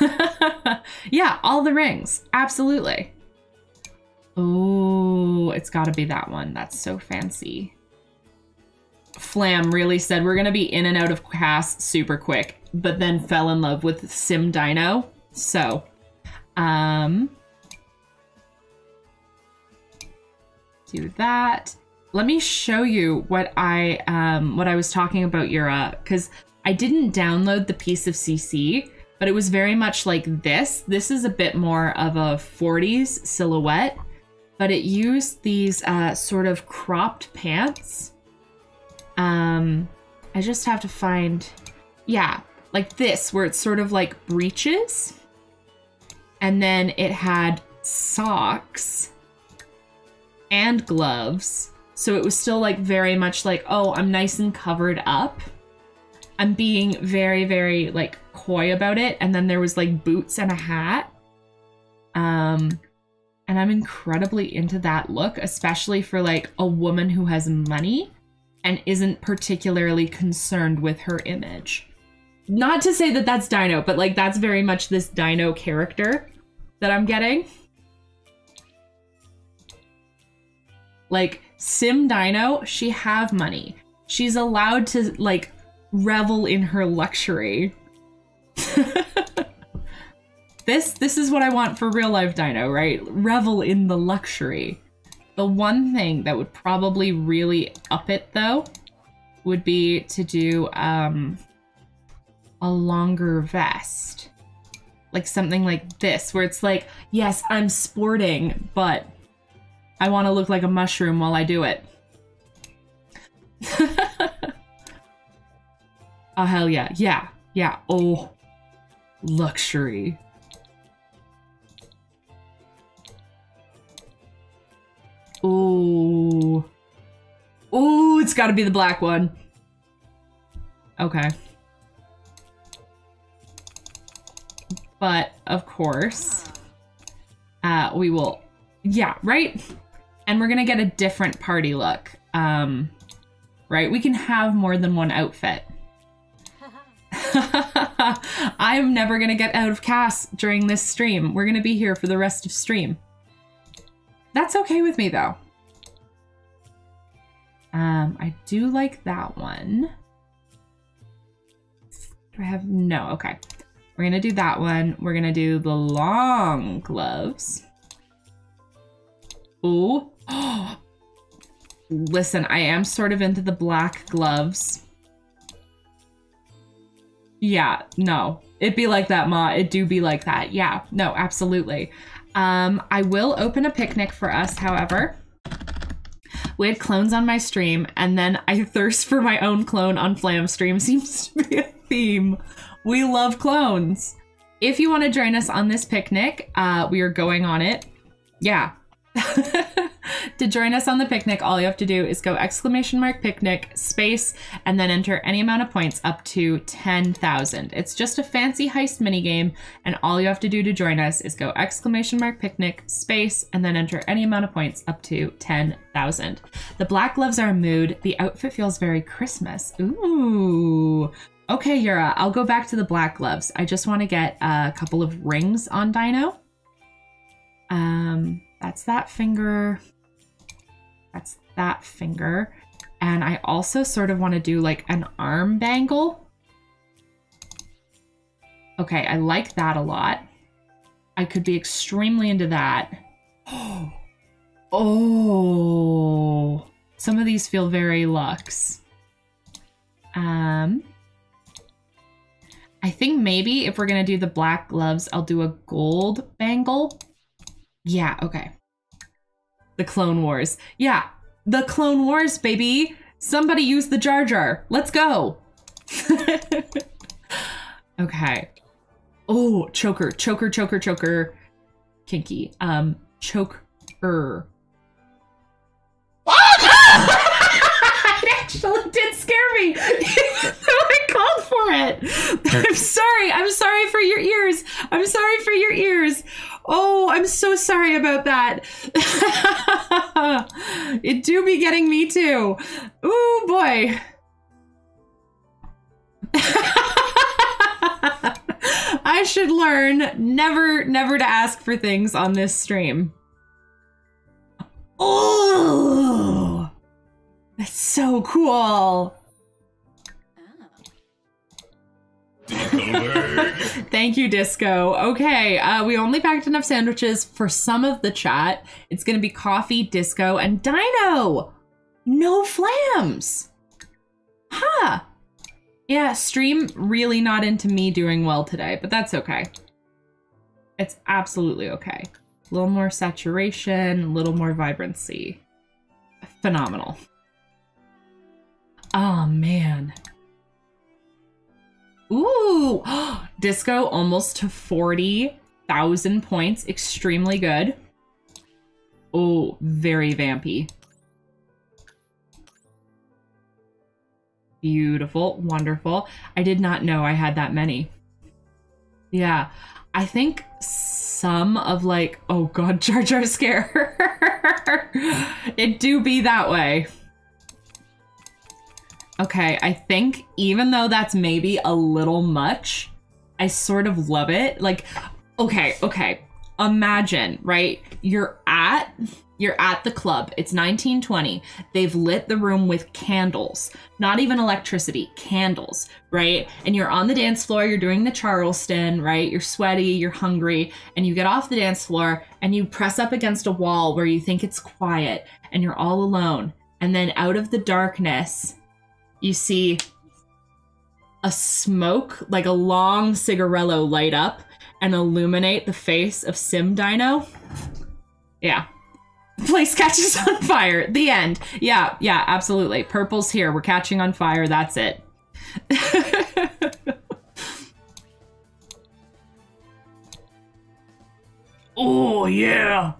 yeah, all the rings. Absolutely. Oh, it's got to be that one. That's so fancy. Flam really said we're going to be in and out of CAS super quick, but then fell in love with Sim Dino. So, um, do that. Let me show you what I um what I was talking about Yura cuz I didn't download the piece of CC, but it was very much like this. This is a bit more of a 40s silhouette, but it used these uh, sort of cropped pants. Um, I just have to find, yeah, like this, where it's sort of like breeches. And then it had socks and gloves. So it was still like very much like, oh, I'm nice and covered up. I'm being very, very like coy about it. And then there was like boots and a hat. Um, and I'm incredibly into that look, especially for like a woman who has money and isn't particularly concerned with her image. Not to say that that's Dino, but like that's very much this Dino character that I'm getting. Like Sim Dino, she have money. She's allowed to like revel in her luxury. this this is what I want for real life Dino, right? Revel in the luxury. The one thing that would probably really up it though would be to do um a longer vest. Like something like this where it's like, yes, I'm sporting, but I want to look like a mushroom while I do it. oh hell yeah. Yeah. Yeah. Oh. Luxury. Oh. Oh, it's got to be the black one. Okay. But, of course, uh, we will... Yeah, right? And we're to get a different party look. Um, right? We can have more than one outfit. I'm never to get out of CAS during this stream. We're to be here for the rest of stream. That's okay with me though. Um, I do like that one. Do I have, no, okay. We're gonna do that one. We're gonna do the long gloves. Ooh. Listen, I am sort of into the black gloves. Yeah, no. It be like that, Ma. It do be like that. Yeah, no, absolutely. Um, I will open a picnic for us, however. We had clones on my stream, and then I thirst for my own clone on Flam stream seems to be a theme. We love clones. If you want to join us on this picnic, uh, we are going on it. Yeah. to join us on the picnic, all you have to do is go exclamation mark picnic space and then enter any amount of points up to 10,000. It's just a fancy heist minigame, and all you have to do to join us is go exclamation mark picnic space and then enter any amount of points up to 10,000. The black gloves are a mood. The outfit feels very Christmas. Ooh. Okay, Yura, I'll go back to the black gloves. I just want to get a couple of rings on Dino. Um, that's that finger. That's that finger. And I also sort of want to do like an arm bangle. Okay, I like that a lot. I could be extremely into that. Oh, Oh, some of these feel very luxe. Um, I think maybe if we're gonna do the black gloves, I'll do a gold bangle. Yeah, okay. The Clone Wars. Yeah, the Clone Wars, baby. Somebody use the Jar Jar. Let's go. okay. Oh, choker, choker, choker, choker. Kinky. Um, choker. it actually did scare me. I called for it. I'm sorry. I'm sorry for your ears. I'm sorry for your ears. Oh, I'm so sorry about that. it do be getting me too. Ooh, boy. I should learn never, never to ask for things on this stream. Oh, that's so cool. Thank you, Disco. Okay, uh, we only packed enough sandwiches for some of the chat. It's gonna be coffee, disco, and dino. No flams. Huh. Yeah, stream really not into me doing well today, but that's okay. It's absolutely okay. A little more saturation, a little more vibrancy. Phenomenal. Oh, man. Ooh, Disco almost to 40,000 points. Extremely good. Oh, very vampy. Beautiful, wonderful. I did not know I had that many. Yeah, I think some of like, oh god, Jar Jar scare. it do be that way. Okay, I think even though that's maybe a little much, I sort of love it. Like, okay, okay. Imagine, right? You're at you're at the club. It's 1920. They've lit the room with candles, not even electricity, candles, right? And you're on the dance floor, you're doing the Charleston, right? You're sweaty, you're hungry, and you get off the dance floor and you press up against a wall where you think it's quiet and you're all alone. And then out of the darkness, you see a smoke, like a long cigarello light up and illuminate the face of Sim Dino. Yeah. The place catches on fire. The end. Yeah, yeah, absolutely. Purple's here. We're catching on fire. That's it. oh, yeah.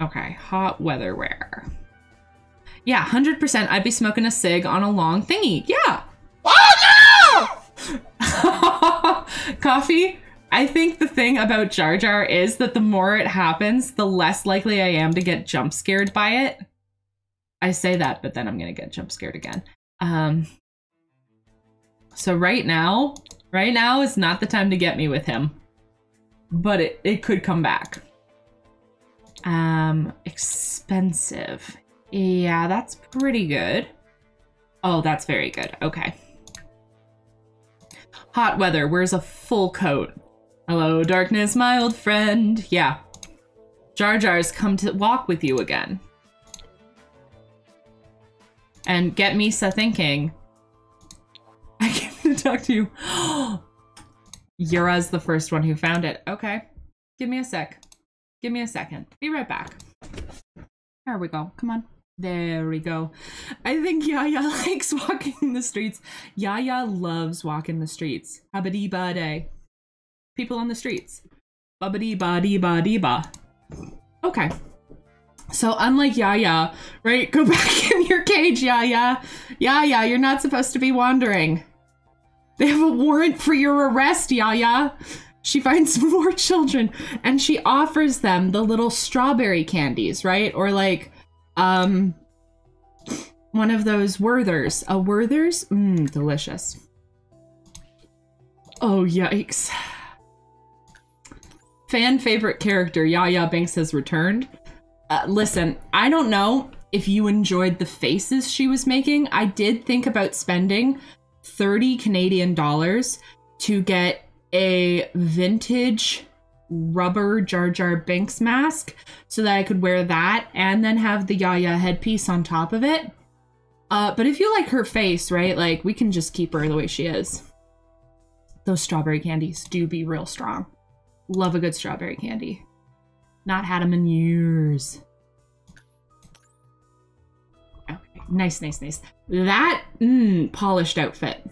Okay, hot weather wear. Yeah, 100% I'd be smoking a cig on a long thingy. Yeah. Oh, no! Coffee? I think the thing about Jar Jar is that the more it happens, the less likely I am to get jump scared by it. I say that, but then I'm going to get jump scared again. Um, so right now, right now is not the time to get me with him. But it, it could come back. Um, expensive. Yeah, that's pretty good. Oh, that's very good. Okay. Hot weather. Wears a full coat. Hello, darkness, my old friend. Yeah. Jar Jar's come to walk with you again. And get Misa thinking. I came to talk to you. Yura's the first one who found it. Okay. Give me a sec. Give me a second. Be right back. There we go. Come on. There we go. I think Yaya likes walking the streets. Yaya loves walking the streets. Habadi ba day. People on the streets. Babadi ba dee ba dee ba. Okay. So unlike Yaya, right? Go back in your cage, Yaya. Yaya, you're not supposed to be wandering. They have a warrant for your arrest, Yaya. She finds more children and she offers them the little strawberry candies, right? Or like um, one of those Werthers. A Werther's? Mmm, delicious. Oh, yikes. Fan favorite character, Yaya Banks has returned. Uh, listen, I don't know if you enjoyed the faces she was making. I did think about spending 30 Canadian dollars to get a vintage rubber Jar Jar Binks mask so that I could wear that and then have the Yaya headpiece on top of it. Uh, but if you like her face, right, like we can just keep her the way she is. Those strawberry candies do be real strong. Love a good strawberry candy. Not had them in years. Okay, nice, nice, nice. That, mm, polished outfit.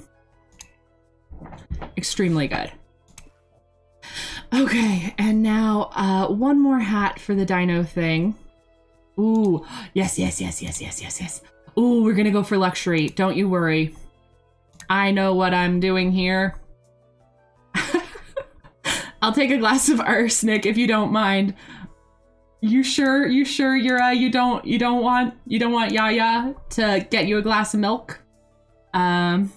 Extremely good. Okay, and now uh, one more hat for the dino thing. Ooh, yes, yes, yes, yes, yes, yes, yes. Ooh, we're gonna go for luxury. Don't you worry. I know what I'm doing here. I'll take a glass of arsenic if you don't mind. You sure? You sure, Yura? You don't? You don't want? You don't want Yaya to get you a glass of milk? Um.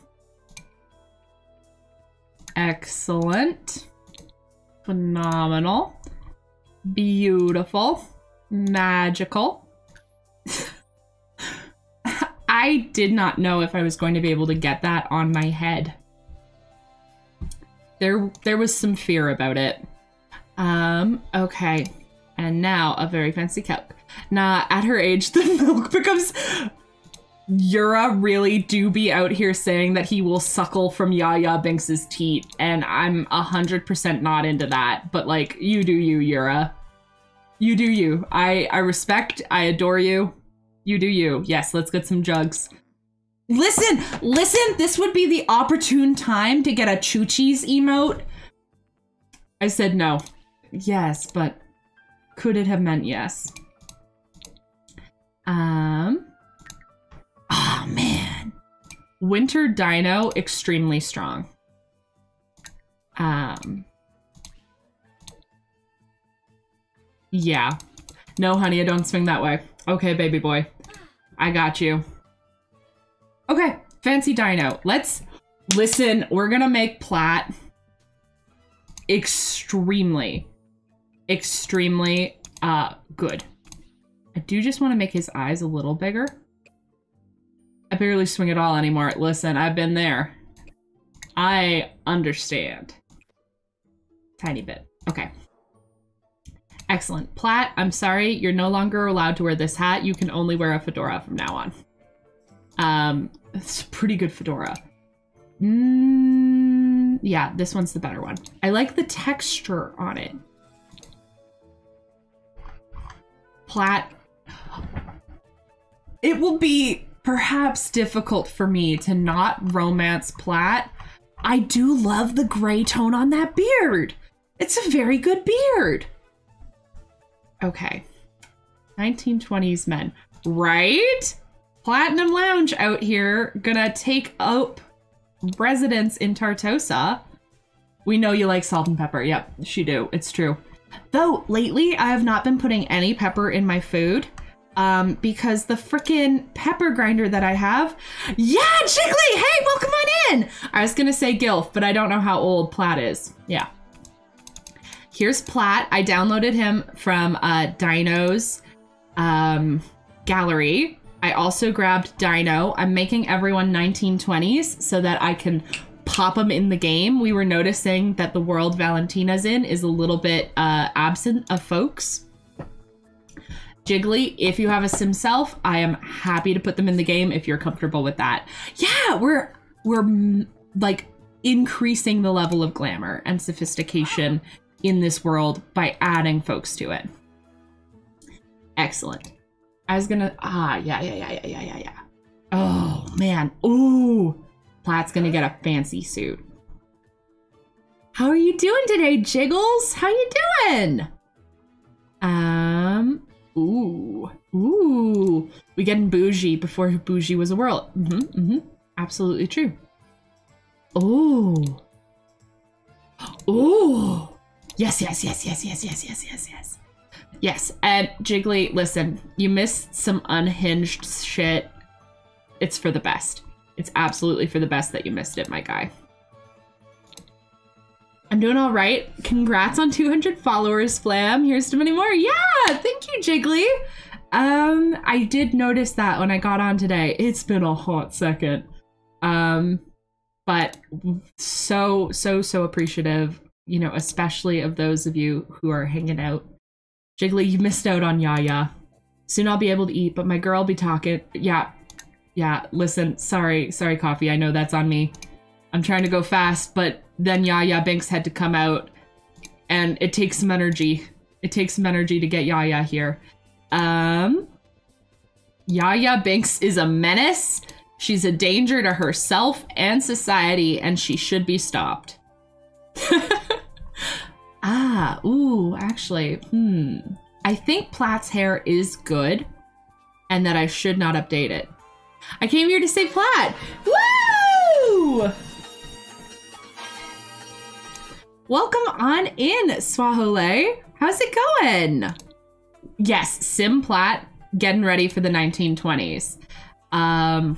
Excellent. Phenomenal. Beautiful. Magical. I did not know if I was going to be able to get that on my head. There there was some fear about it. Um, okay. And now a very fancy cup. Now, at her age, the milk becomes Yura really do be out here saying that he will suckle from Yaya Binks's teat, and I'm a hundred percent not into that. But like, you do you, Yura. You do you. I I respect. I adore you. You do you. Yes, let's get some jugs. Listen, listen. This would be the opportune time to get a Choochies emote. I said no. Yes, but could it have meant yes? Um. Oh man. Winter Dino, extremely strong. Um. Yeah. No, honey, I don't swing that way. Okay, baby boy. I got you. Okay, fancy dino. Let's listen. We're gonna make Platt extremely, extremely uh good. I do just want to make his eyes a little bigger. I barely swing at all anymore. Listen, I've been there. I understand. Tiny bit. Okay. Excellent. Platt, I'm sorry, you're no longer allowed to wear this hat. You can only wear a fedora from now on. Um, it's a pretty good fedora. Mm, yeah, this one's the better one. I like the texture on it. Platt. It will be perhaps difficult for me to not romance Platt. I do love the gray tone on that beard. It's a very good beard. Okay. 1920s men. Right? Platinum Lounge out here gonna take up residence in Tartosa. We know you like salt and pepper. Yep, she do. It's true. Though lately I have not been putting any pepper in my food um, because the freaking pepper grinder that I have. Yeah, Jiggly! Hey, welcome on in! I was gonna say Gilf, but I don't know how old Platt is. Yeah. Here's Platt. I downloaded him from uh, Dino's um, gallery. I also grabbed Dino. I'm making everyone 1920s so that I can pop them in the game. We were noticing that the world Valentina's in is a little bit uh, absent of folks. Jiggly, if you have a sim self, I am happy to put them in the game if you're comfortable with that. Yeah, we're we're mm, like increasing the level of glamour and sophistication in this world by adding folks to it. Excellent. I was gonna ah yeah yeah yeah yeah yeah yeah yeah. Oh man. Ooh. Platt's gonna get a fancy suit. How are you doing today, Jiggles? How you doing? Um ooh. Ooh. We getting bougie before bougie was a world. Mm-hmm. Mm-hmm. Absolutely true. Ooh. Ooh. Yes, yes, yes, yes, yes, yes, yes, yes, yes. Yes, and Jiggly, listen, you missed some unhinged shit. It's for the best. It's absolutely for the best that you missed it, my guy. I'm doing all right. Congrats on 200 followers, Flam. Here's to many more. Yeah, thank you, Jiggly. Um, I did notice that when I got on today. It's been a hot second. Um, but so, so, so appreciative you know, especially of those of you who are hanging out. Jiggly, you missed out on Yaya. Soon I'll be able to eat, but my girl be talking. Yeah, yeah, listen, sorry, sorry, Coffee, I know that's on me. I'm trying to go fast, but then Yaya Banks had to come out, and it takes some energy. It takes some energy to get Yaya here. Um, Yaya Banks is a menace. She's a danger to herself and society, and she should be stopped. ah, ooh, actually, hmm. I think Platt's hair is good, and that I should not update it. I came here to say Platt. Woo! Welcome on in, Swahole. How's it going? Yes, Sim Platt getting ready for the 1920s. Um,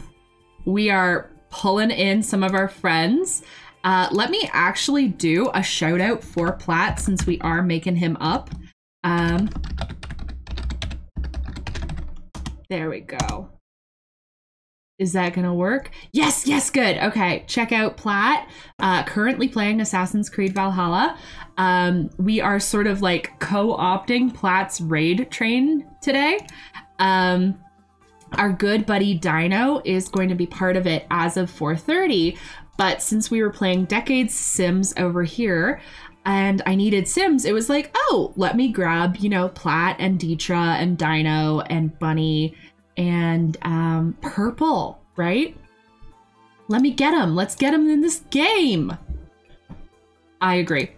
we are pulling in some of our friends. Uh, let me actually do a shout out for Platt since we are making him up. Um, there we go. Is that gonna work? Yes, yes, good. Okay, check out Platt. Uh, currently playing Assassin's Creed Valhalla. Um, we are sort of like co-opting Platt's raid train today. Um, our good buddy Dino is going to be part of it as of 4:30. But since we were playing Decades Sims over here, and I needed Sims, it was like, oh, let me grab, you know, Platt and Deetra and Dino and Bunny and um, Purple, right? Let me get him. Let's get him in this game. I agree.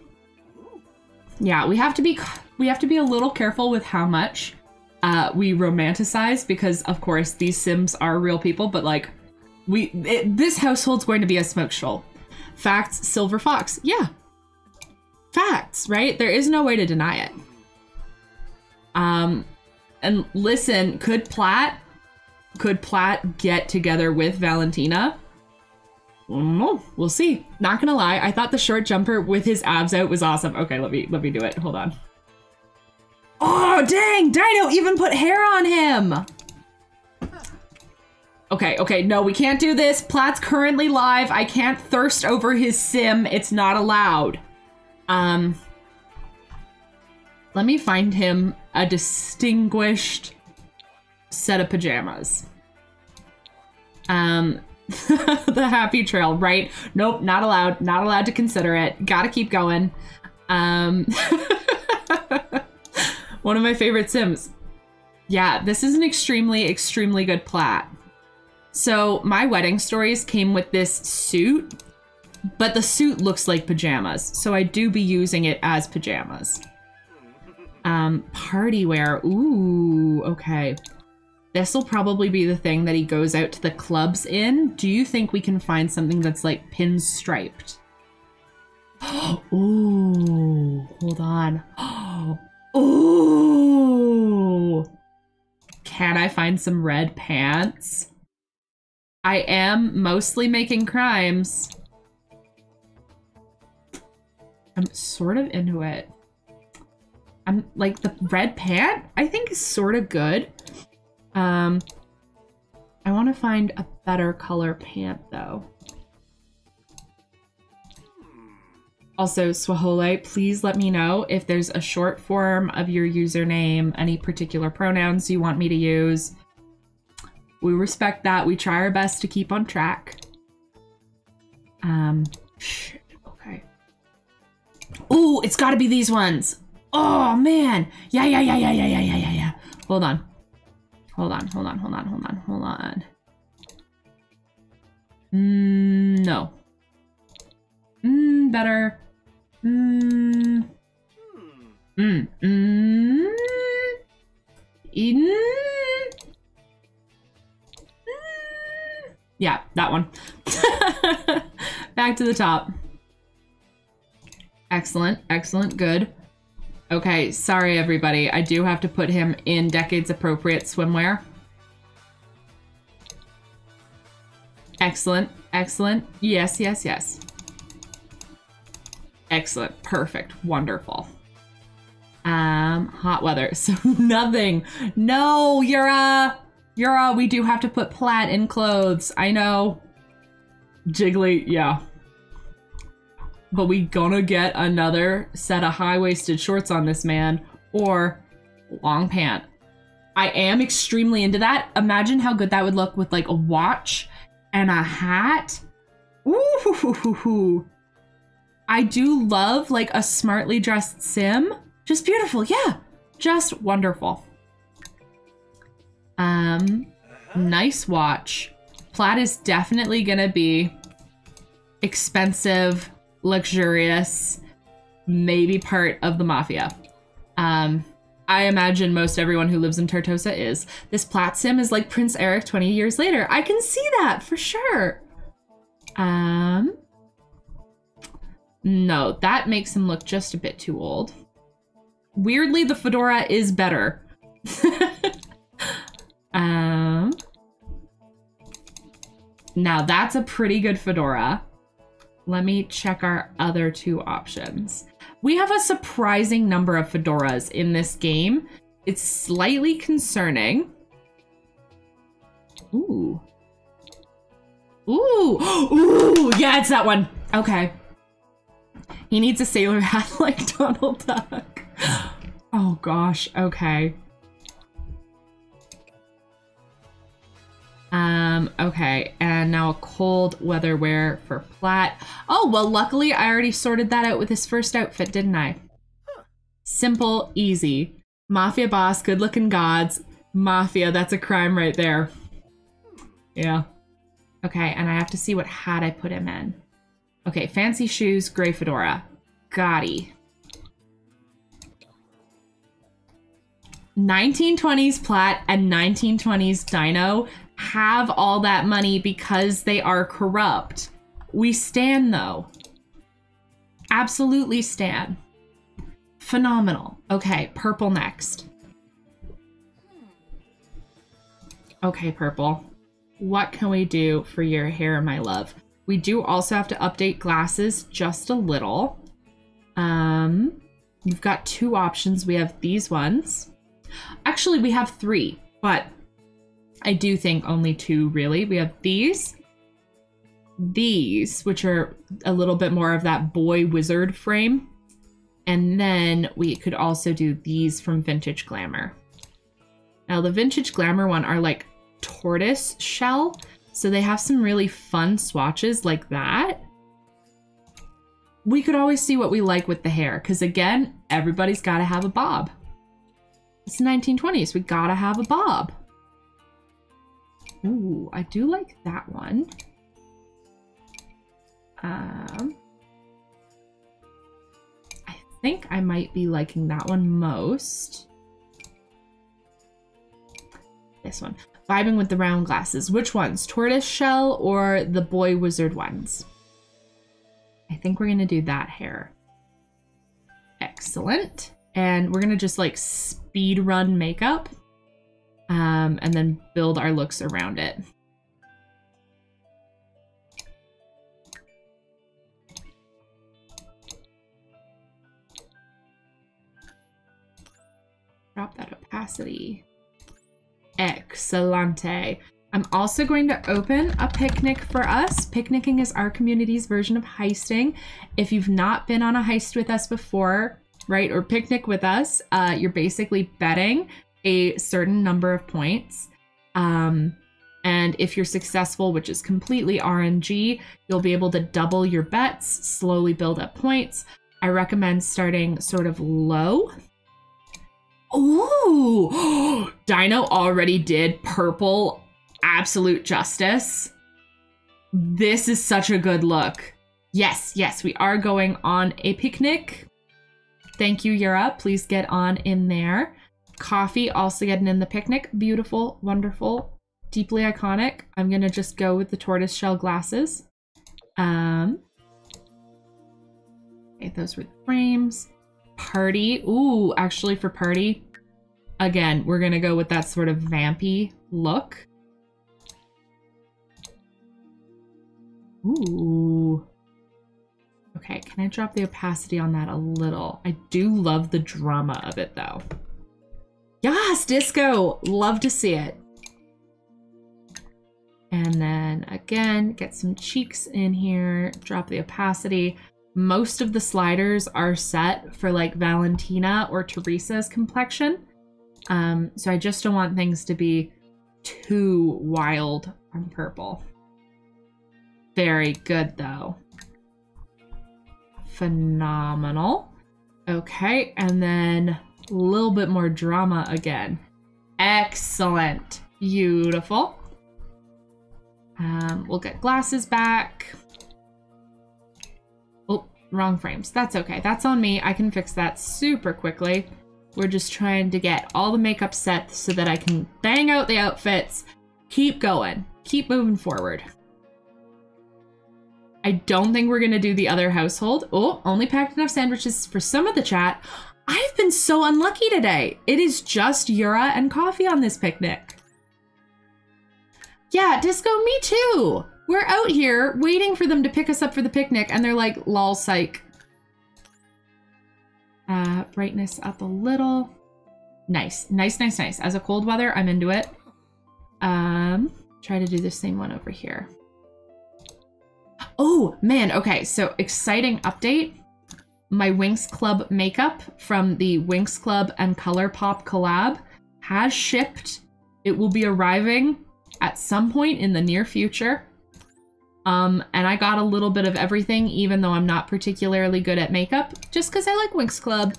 Yeah, we have to be we have to be a little careful with how much uh, we romanticize because, of course, these Sims are real people. But like, we it, this household's going to be a smoke show. Facts, Silver Fox. Yeah, facts. Right? There is no way to deny it. Um, and listen, could Platt could Platt get together with Valentina? No, we'll see. Not gonna lie, I thought the short jumper with his abs out was awesome. Okay, let me let me do it. Hold on. Oh dang! Dino even put hair on him. Okay, okay, no, we can't do this. Platt's currently live. I can't thirst over his sim. It's not allowed. Um, let me find him a distinguished set of pajamas. Um, the happy trail, right? Nope, not allowed. Not allowed to consider it. Gotta keep going. Um, one of my favorite Sims. Yeah, this is an extremely, extremely good Platt. So my wedding stories came with this suit, but the suit looks like pajamas. So I do be using it as pajamas. Um, party wear. Ooh, okay. This will probably be the thing that he goes out to the clubs in. Do you think we can find something that's like pinstriped? Ooh, hold on. Ooh. Can I find some red pants? I am mostly making crimes. I'm sort of into it. I'm like the red pant, I think is sort of good. Um, I want to find a better color pant though. Also, Swahole, please let me know if there's a short form of your username, any particular pronouns you want me to use. We respect that. We try our best to keep on track. Um, okay. Oh, it's got to be these ones. Oh, man. Yeah, yeah, yeah, yeah, yeah, yeah, yeah, yeah, yeah. Hold on. Hold on, hold on, hold on, hold on, hold on. Mm, no. Mm, better. Mm. Mm. Mm. Mm. Yeah, that one. Back to the top. Excellent, excellent, good. Okay, sorry everybody. I do have to put him in decades appropriate swimwear. Excellent, excellent. Yes, yes, yes. Excellent, perfect, wonderful. Um, hot weather. So nothing. No, Yura! Yura, we do have to put Platt in clothes. I know. Jiggly, yeah. But we gonna get another set of high-waisted shorts on this man or long pant. I am extremely into that. Imagine how good that would look with like a watch and a hat. Ooh, I do love like a smartly dressed sim. Just beautiful, yeah. Just wonderful. Um, nice watch. Platt is definitely gonna be expensive, luxurious, maybe part of the mafia. Um, I imagine most everyone who lives in Tartosa is. This Platsim is like Prince Eric 20 years later. I can see that for sure. Um, no, that makes him look just a bit too old. Weirdly, the fedora is better. um, now that's a pretty good fedora. Let me check our other two options. We have a surprising number of fedoras in this game. It's slightly concerning. Ooh. Ooh. Ooh. Yeah, it's that one. Okay. He needs a sailor hat like Donald Duck. Oh gosh. Okay. Um, okay, and now a cold weather wear for Platt. Oh, well, luckily I already sorted that out with his first outfit, didn't I? Simple, easy. Mafia boss, good looking gods. Mafia, that's a crime right there. Yeah. Okay, and I have to see what hat I put him in. Okay, fancy shoes, gray fedora. Gotti. 1920s Platt and 1920s Dino have all that money because they are corrupt. We stand though. Absolutely stand. Phenomenal. Okay, purple next. Okay, purple. What can we do for your hair, my love? We do also have to update glasses just a little. Um, you've got two options. We have these ones. Actually, we have three, but I do think only two really. We have these, these, which are a little bit more of that boy wizard frame. And then we could also do these from Vintage Glamour. Now the Vintage Glamour one are like tortoise shell. So they have some really fun swatches like that. We could always see what we like with the hair. Because again, everybody's got to have a bob. It's the 1920s. We got to have a bob. Ooh, I do like that one. Um, I think I might be liking that one most. This one. Vibing with the round glasses. Which ones? Tortoise shell or the boy wizard ones? I think we're going to do that hair. Excellent. And we're going to just like speed run makeup um, and then build our looks around it. Drop that opacity. Excellente. I'm also going to open a picnic for us. Picnicking is our community's version of heisting. If you've not been on a heist with us before, right, or picnic with us, uh, you're basically betting a certain number of points. Um, and if you're successful, which is completely RNG, you'll be able to double your bets, slowly build up points. I recommend starting sort of low. Ooh, Dino already did purple absolute justice. This is such a good look. Yes, yes, we are going on a picnic. Thank you, Yura. Please get on in there. Coffee also getting in the picnic. Beautiful, wonderful, deeply iconic. I'm gonna just go with the tortoise shell glasses. Um, okay, those were the frames. Party. Ooh, actually for party, again, we're gonna go with that sort of vampy look. Ooh. Okay, can I drop the opacity on that a little? I do love the drama of it though. Yes, disco. Love to see it. And then again, get some cheeks in here, drop the opacity. most of the sliders are set for like Valentina or Teresa's complexion. Um, so I just don't want things to be too wild on purple. Very good though. Phenomenal. Okay, and then a little bit more drama again. Excellent. Beautiful. Um, we'll get glasses back. Oh, wrong frames. That's okay. That's on me. I can fix that super quickly. We're just trying to get all the makeup set so that I can bang out the outfits. Keep going. Keep moving forward. I don't think we're going to do the other household. Oh, only packed enough sandwiches for some of the chat. I've been so unlucky today. It is just Yura and coffee on this picnic. Yeah, Disco, me too. We're out here waiting for them to pick us up for the picnic, and they're like, lol, psych. Uh, brightness up a little. Nice, nice, nice, nice. As a cold weather, I'm into it. Um, try to do the same one over here. Oh, man, okay, so exciting update. My Winx Club makeup from the Winx Club and ColourPop collab has shipped. It will be arriving at some point in the near future. Um, and I got a little bit of everything, even though I'm not particularly good at makeup, just because I like Winx Club.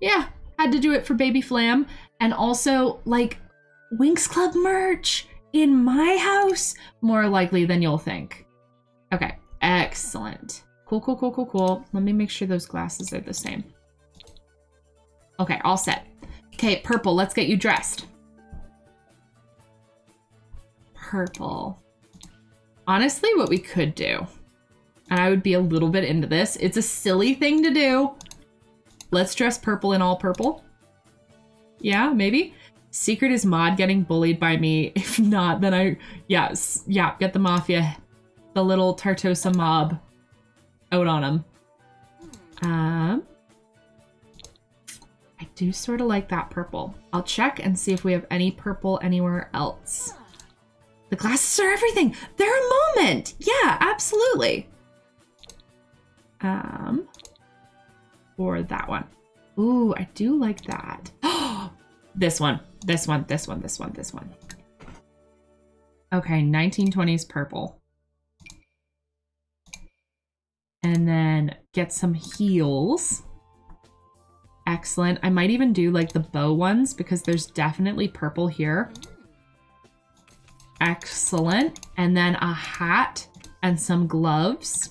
Yeah, had to do it for Baby Flam. And also, like, Winx Club merch in my house, more likely than you'll think. Okay, excellent. Cool, cool, cool, cool, cool. Let me make sure those glasses are the same. Okay, all set. Okay, purple, let's get you dressed. Purple. Honestly, what we could do, and I would be a little bit into this, it's a silly thing to do. Let's dress purple in all purple. Yeah, maybe. Secret is Mod getting bullied by me. If not, then I, yes, yeah, get the Mafia, the little Tartosa mob out on him. Um, I do sort of like that purple. I'll check and see if we have any purple anywhere else. The glasses are everything. They're a moment. Yeah, absolutely. Um, or that one. Ooh, I do like that. this one, this one, this one, this one, this one. Okay, 1920s purple. And then get some heels. Excellent. I might even do like the bow ones because there's definitely purple here. Excellent. And then a hat and some gloves.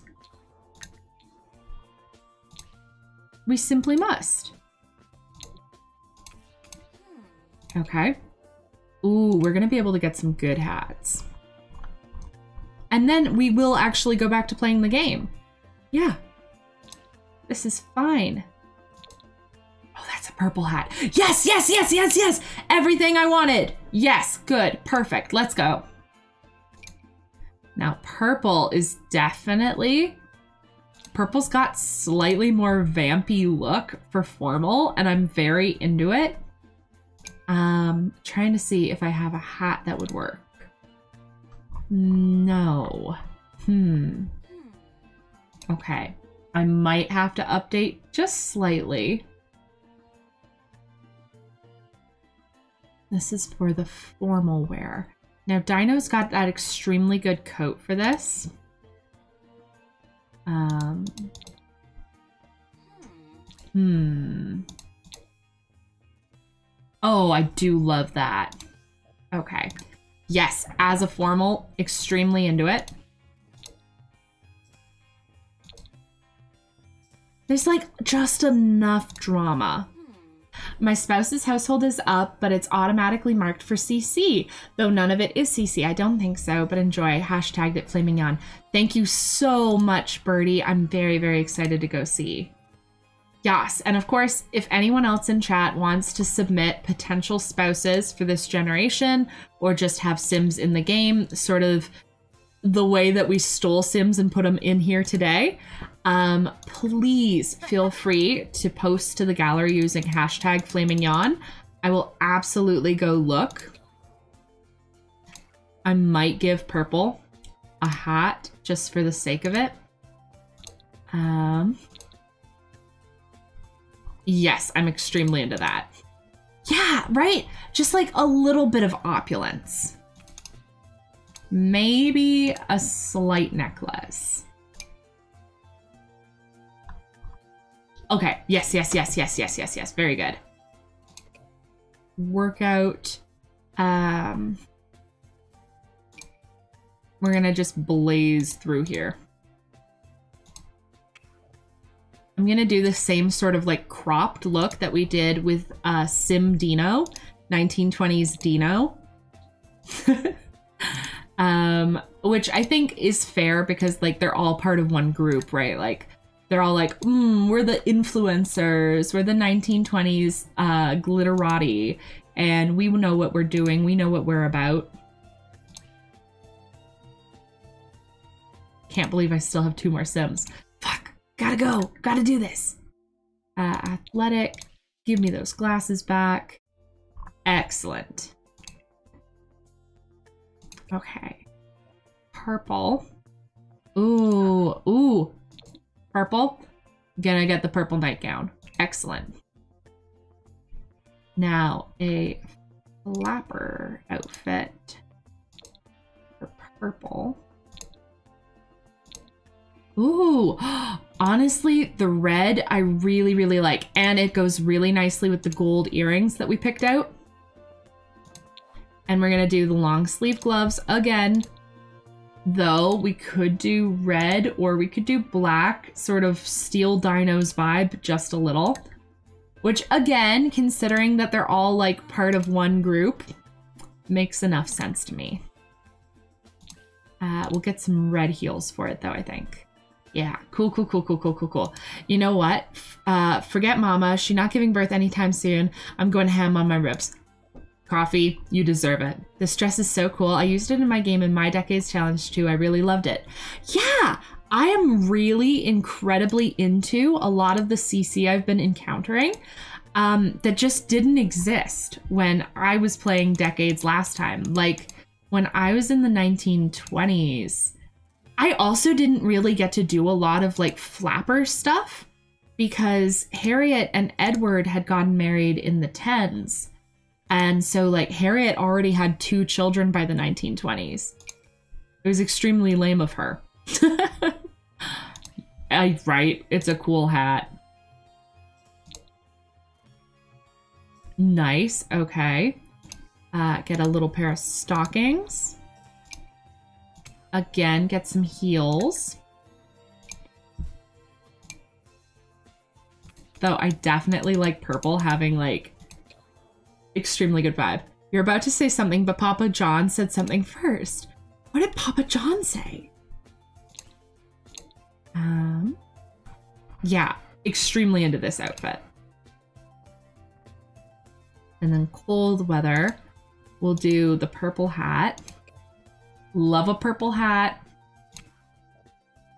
We simply must. Okay. Ooh, we're going to be able to get some good hats. And then we will actually go back to playing the game. Yeah. This is fine. Oh, that's a purple hat. Yes, yes, yes, yes, yes. Everything I wanted. Yes, good, perfect. Let's go. Now, purple is definitely... Purple's got slightly more vampy look for formal, and I'm very into it. Um, trying to see if I have a hat that would work. No. Hmm. Okay. I might have to update just slightly. This is for the formal wear. Now, Dino's got that extremely good coat for this. Um, hmm. Oh, I do love that. Okay. Yes, as a formal, extremely into it. There's like just enough drama. My spouse's household is up, but it's automatically marked for CC. Though none of it is CC. I don't think so, but enjoy. Hashtagged it Flamingyan. Thank you so much, Birdie. I'm very, very excited to go see. Yes, and of course, if anyone else in chat wants to submit potential spouses for this generation or just have Sims in the game, sort of the way that we stole Sims and put them in here today, um, please feel free to post to the gallery using hashtag Flamingyan. I will absolutely go look. I might give purple a hat just for the sake of it. Um, yes, I'm extremely into that. Yeah, right? Just like a little bit of opulence. Maybe a slight necklace. Okay, yes, yes, yes, yes, yes, yes, yes. Very good. Workout. Um, we're gonna just blaze through here. I'm gonna do the same sort of like cropped look that we did with uh, Sim Dino, 1920s Dino. um, which I think is fair because like they're all part of one group, right? Like they're all like, mm, we're the influencers, we're the 1920s uh, glitterati, and we know what we're doing, we know what we're about. Can't believe I still have two more Sims. Fuck, gotta go, gotta do this. Uh, athletic, give me those glasses back. Excellent. Okay. Purple. Ooh, ooh. Purple. Gonna get the purple nightgown. Excellent. Now, a flapper outfit for purple. Ooh, honestly, the red I really, really like. And it goes really nicely with the gold earrings that we picked out. And we're going to do the long sleeve gloves again. Though we could do red or we could do black, sort of steal dinos vibe, just a little. Which again, considering that they're all like part of one group, makes enough sense to me. Uh, we'll get some red heels for it though, I think. Yeah, cool, cool, cool, cool, cool, cool, cool. You know what? Uh, forget mama. She's not giving birth anytime soon. I'm going to ham on my ribs. Coffee, you deserve it. This dress is so cool. I used it in my game in My Decades Challenge too. I really loved it. Yeah, I am really incredibly into a lot of the CC I've been encountering um, that just didn't exist when I was playing Decades last time. Like when I was in the 1920s, I also didn't really get to do a lot of like flapper stuff because Harriet and Edward had gotten married in the 10s. And so, like, Harriet already had two children by the 1920s. It was extremely lame of her. I, right, it's a cool hat. Nice, okay. Uh, get a little pair of stockings. Again, get some heels. Though I definitely like purple having like extremely good vibe. You're about to say something, but Papa John said something first. What did Papa John say? Um, yeah, extremely into this outfit. And then cold weather, we'll do the purple hat. Love a purple hat.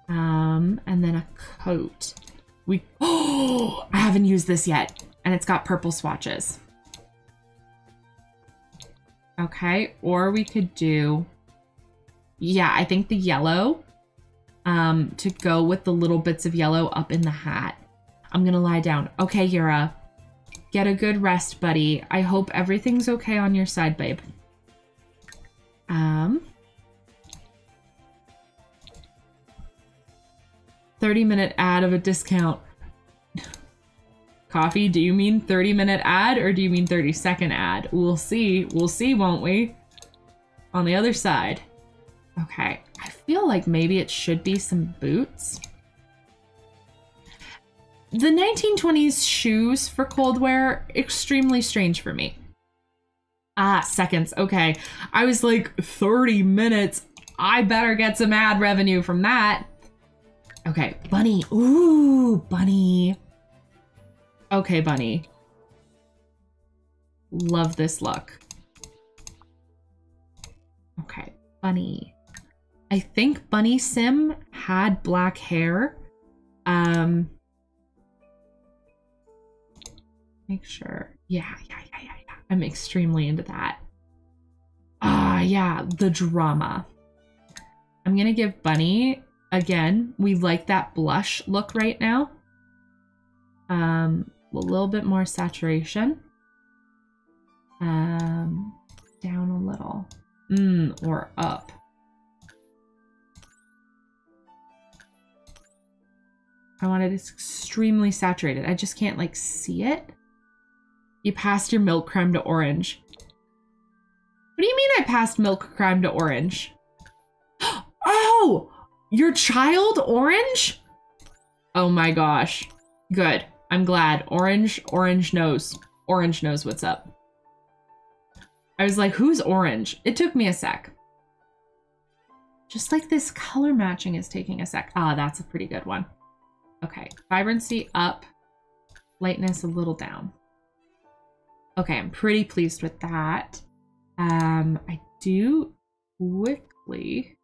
Um, and then a coat. We, oh, I haven't used this yet. And it's got purple swatches. Okay, or we could do, yeah, I think the yellow um, to go with the little bits of yellow up in the hat. I'm gonna lie down. Okay, Yura, get a good rest, buddy. I hope everything's okay on your side, babe. Um, 30 minute ad of a discount. Coffee, do you mean 30 minute ad or do you mean 30 second ad? We'll see. We'll see, won't we? On the other side. Okay, I feel like maybe it should be some boots. The 1920s shoes for cold wear, extremely strange for me. Ah, seconds. Okay. I was like 30 minutes. I better get some ad revenue from that. Okay, bunny. Ooh, bunny. Okay, Bunny. Love this look. Okay, Bunny. I think Bunny Sim had black hair. Um, make sure. Yeah, yeah, yeah, yeah, yeah. I'm extremely into that. Ah, yeah, the drama. I'm gonna give Bunny Again, we like that blush look right now. Um, a little bit more saturation. Um, down a little. Mm, or up. I want it extremely saturated. I just can't like see it. You passed your milk creme to orange. What do you mean I passed milk creme to orange? Oh, your child orange? Oh my gosh. Good. I'm glad. Orange, orange knows. Orange knows what's up. I was like, who's orange? It took me a sec. Just like this color matching is taking a sec. Ah, that's a pretty good one. Okay, vibrancy up, lightness a little down. Okay, I'm pretty pleased with that. Um, I do quickly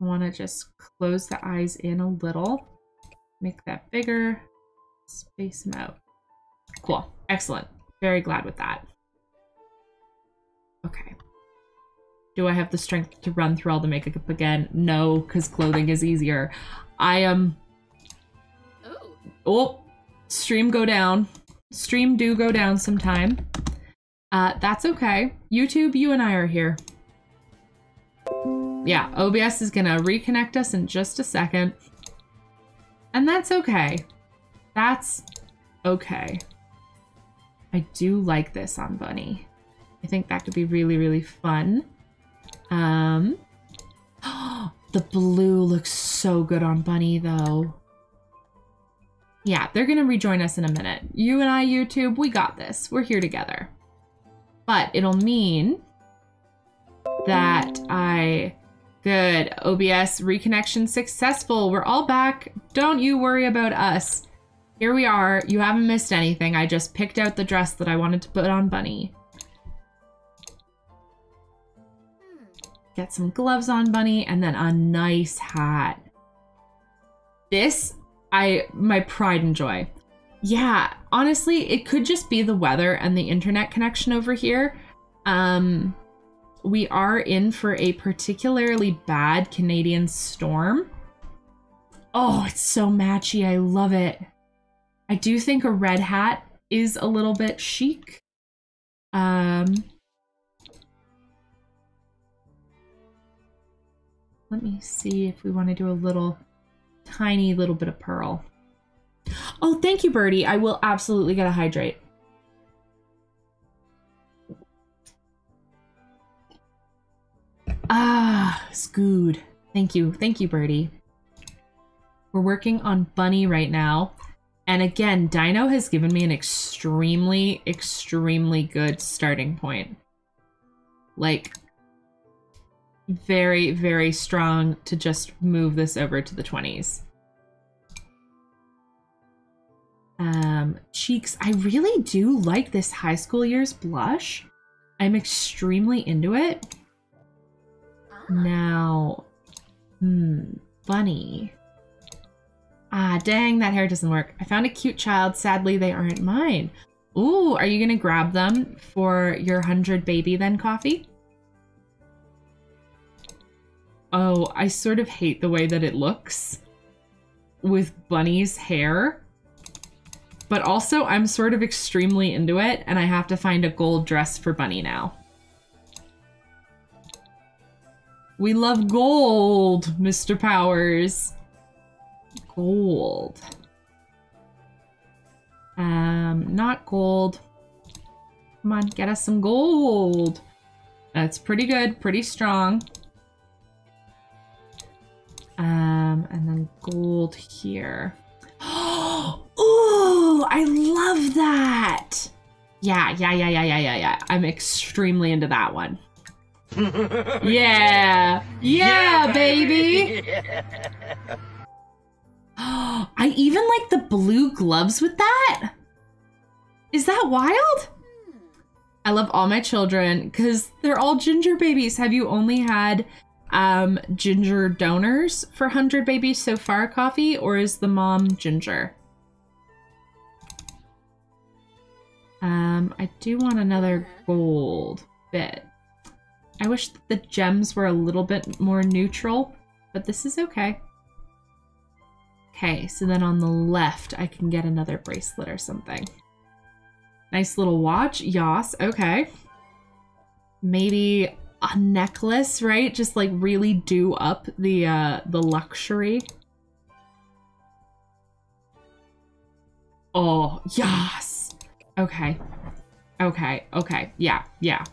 want to just close the eyes in a little, make that bigger, space them out. Cool, excellent. Very glad with that. Okay. Do I have the strength to run through all the makeup again? No, because clothing is easier. I am Oh, stream go down. Stream do go down sometime. Uh, that's okay. YouTube, you and I are here. Yeah, OBS is gonna reconnect us in just a second. And that's okay. That's okay. I do like this on Bunny. I think that could be really, really fun. Um, the blue looks so good on Bunny, though. Yeah, they're going to rejoin us in a minute. You and I, YouTube, we got this. We're here together. But it'll mean that I... Good. OBS reconnection successful. We're all back. Don't you worry about us. Here we are. You haven't missed anything. I just picked out the dress that I wanted to put on Bunny. Get some gloves on Bunny and then a nice hat. This I my pride and joy. Yeah, honestly, it could just be the weather and the internet connection over here. Um we are in for a particularly bad Canadian storm. Oh, it's so matchy. I love it. I do think a red hat is a little bit chic. Um Let me see if we want to do a little tiny little bit of pearl. Oh, thank you, Birdie. I will absolutely get a hydrate. Ah, Scood. Thank you. Thank you, Birdie. We're working on Bunny right now. And again, Dino has given me an extremely, extremely good starting point. Like, very, very strong to just move this over to the 20s. Um, cheeks. I really do like this high school years blush. I'm extremely into it. Now, hmm, bunny. Ah, dang, that hair doesn't work. I found a cute child. Sadly, they aren't mine. Ooh, are you gonna grab them for your 100 baby then coffee? Oh, I sort of hate the way that it looks with Bunny's hair. But also, I'm sort of extremely into it, and I have to find a gold dress for Bunny now. We love gold, Mr. Powers. Gold. Um, not gold. Come on, get us some gold. That's pretty good, pretty strong. Um, and then gold here. Ooh, I love that. Yeah, yeah, yeah, yeah, yeah, yeah, yeah. I'm extremely into that one. yeah. yeah. Yeah, baby. Yeah. I even like the blue gloves with that. Is that wild? I love all my children because they're all ginger babies. Have you only had um, ginger donors for 100 babies so far, Coffee, or is the mom ginger? Um, I do want another gold bit. I wish the gems were a little bit more neutral. but this is okay. Okay, so then on the left, I can get another bracelet or something. Nice little watch. Yas, okay. Maybe a necklace, right? Just like really do up the uh the luxury. Oh, yes. Okay. Okay, okay. Yeah, yeah.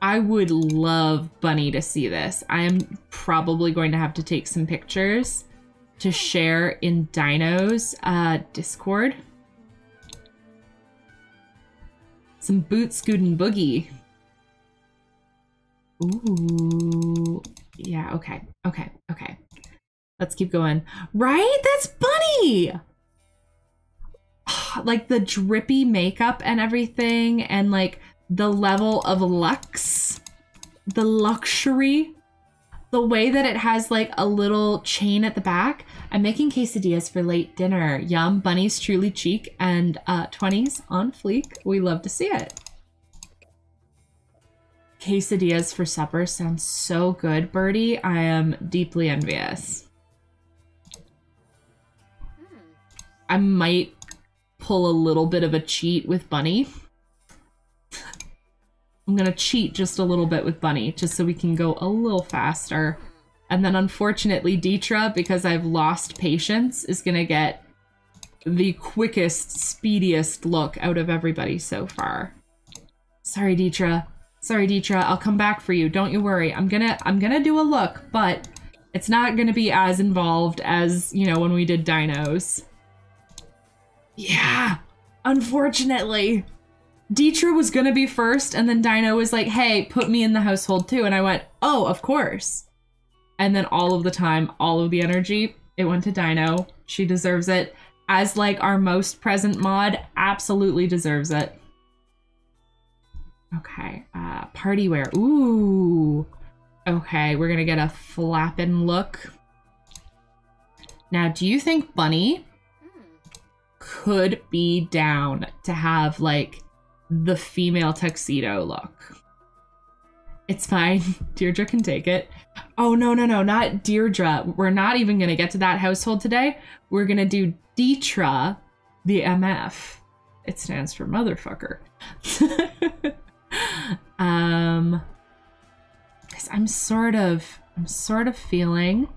I would love Bunny to see this. I am probably going to have to take some pictures to share in Dino's uh, Discord. Some boot scootin' boogie. Ooh. Yeah, okay. Okay, okay. Let's keep going. Right? That's Bunny! like the drippy makeup and everything and like the level of lux, the luxury, the way that it has like a little chain at the back. I'm making quesadillas for late dinner. Yum, bunnies truly cheek and uh, 20s on fleek. We love to see it. Quesadillas for supper sounds so good, Birdie. I am deeply envious. I might pull a little bit of a cheat with Bunny. I'm gonna cheat just a little bit with Bunny, just so we can go a little faster. And then unfortunately, Deetra, because I've lost patience, is gonna get the quickest, speediest look out of everybody so far. Sorry, Deetra. Sorry, Deetra. I'll come back for you. Don't you worry. I'm gonna I'm gonna do a look, but it's not gonna be as involved as, you know, when we did dinos. Yeah, unfortunately. Deetra was gonna be first, and then Dino was like, hey, put me in the household too. And I went, oh, of course. And then all of the time, all of the energy, it went to Dino. She deserves it. As like our most present mod, absolutely deserves it. Okay, uh, party wear. Ooh. Okay, we're gonna get a flappin' look. Now, do you think Bunny could be down to have like the female tuxedo look. It's fine. Deirdre can take it. Oh, no, no, no, not Deirdre. We're not even going to get to that household today. We're going to do Deetra, the MF. It stands for motherfucker. um, I'm sort of, I'm sort of feeling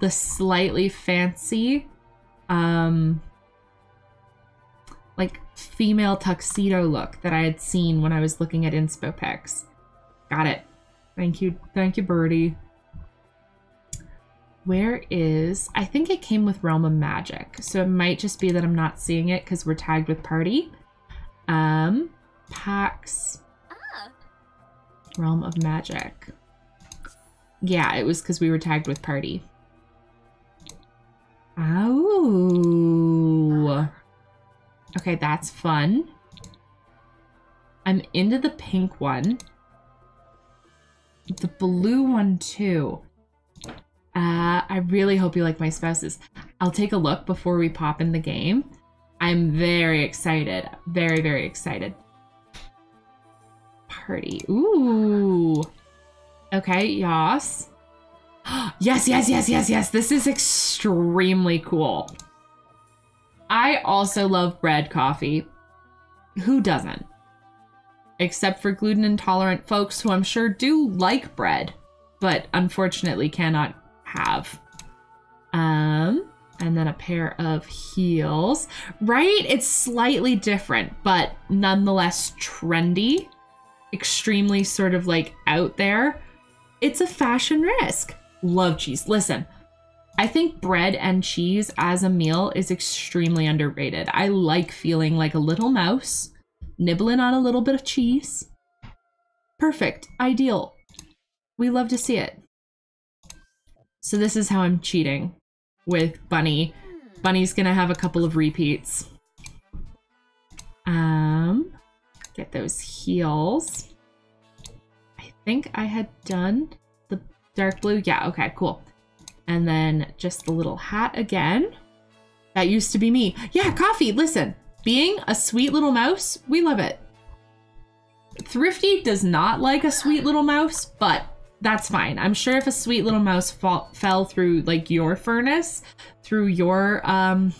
the slightly fancy, um, female tuxedo look that I had seen when I was looking at inspo pics. Got it. Thank you. Thank you, Birdie. Where is... I think it came with Realm of Magic. So it might just be that I'm not seeing it because we're tagged with Party. Um, Packs. Ah. Realm of Magic. Yeah, it was because we were tagged with Party. Oh. Okay, that's fun. I'm into the pink one. The blue one too. Uh, I really hope you like my spouses. I'll take a look before we pop in the game. I'm very excited. Very, very excited. Party. Ooh. Okay, yas. yes, yes, yes, yes, yes. This is extremely cool. I also love bread coffee. Who doesn't? Except for gluten intolerant folks who I'm sure do like bread, but unfortunately cannot have. Um, and then a pair of heels. Right? It's slightly different, but nonetheless trendy. Extremely sort of like out there. It's a fashion risk. Love cheese. Listen, I think bread and cheese as a meal is extremely underrated. I like feeling like a little mouse, nibbling on a little bit of cheese. Perfect. Ideal. We love to see it. So this is how I'm cheating with Bunny. Bunny's gonna have a couple of repeats. Um, get those heels. I think I had done the dark blue. Yeah, okay, cool. And then just the little hat again. That used to be me. Yeah, coffee, listen. Being a sweet little mouse, we love it. Thrifty does not like a sweet little mouse, but that's fine. I'm sure if a sweet little mouse fall, fell through like your furnace, through your um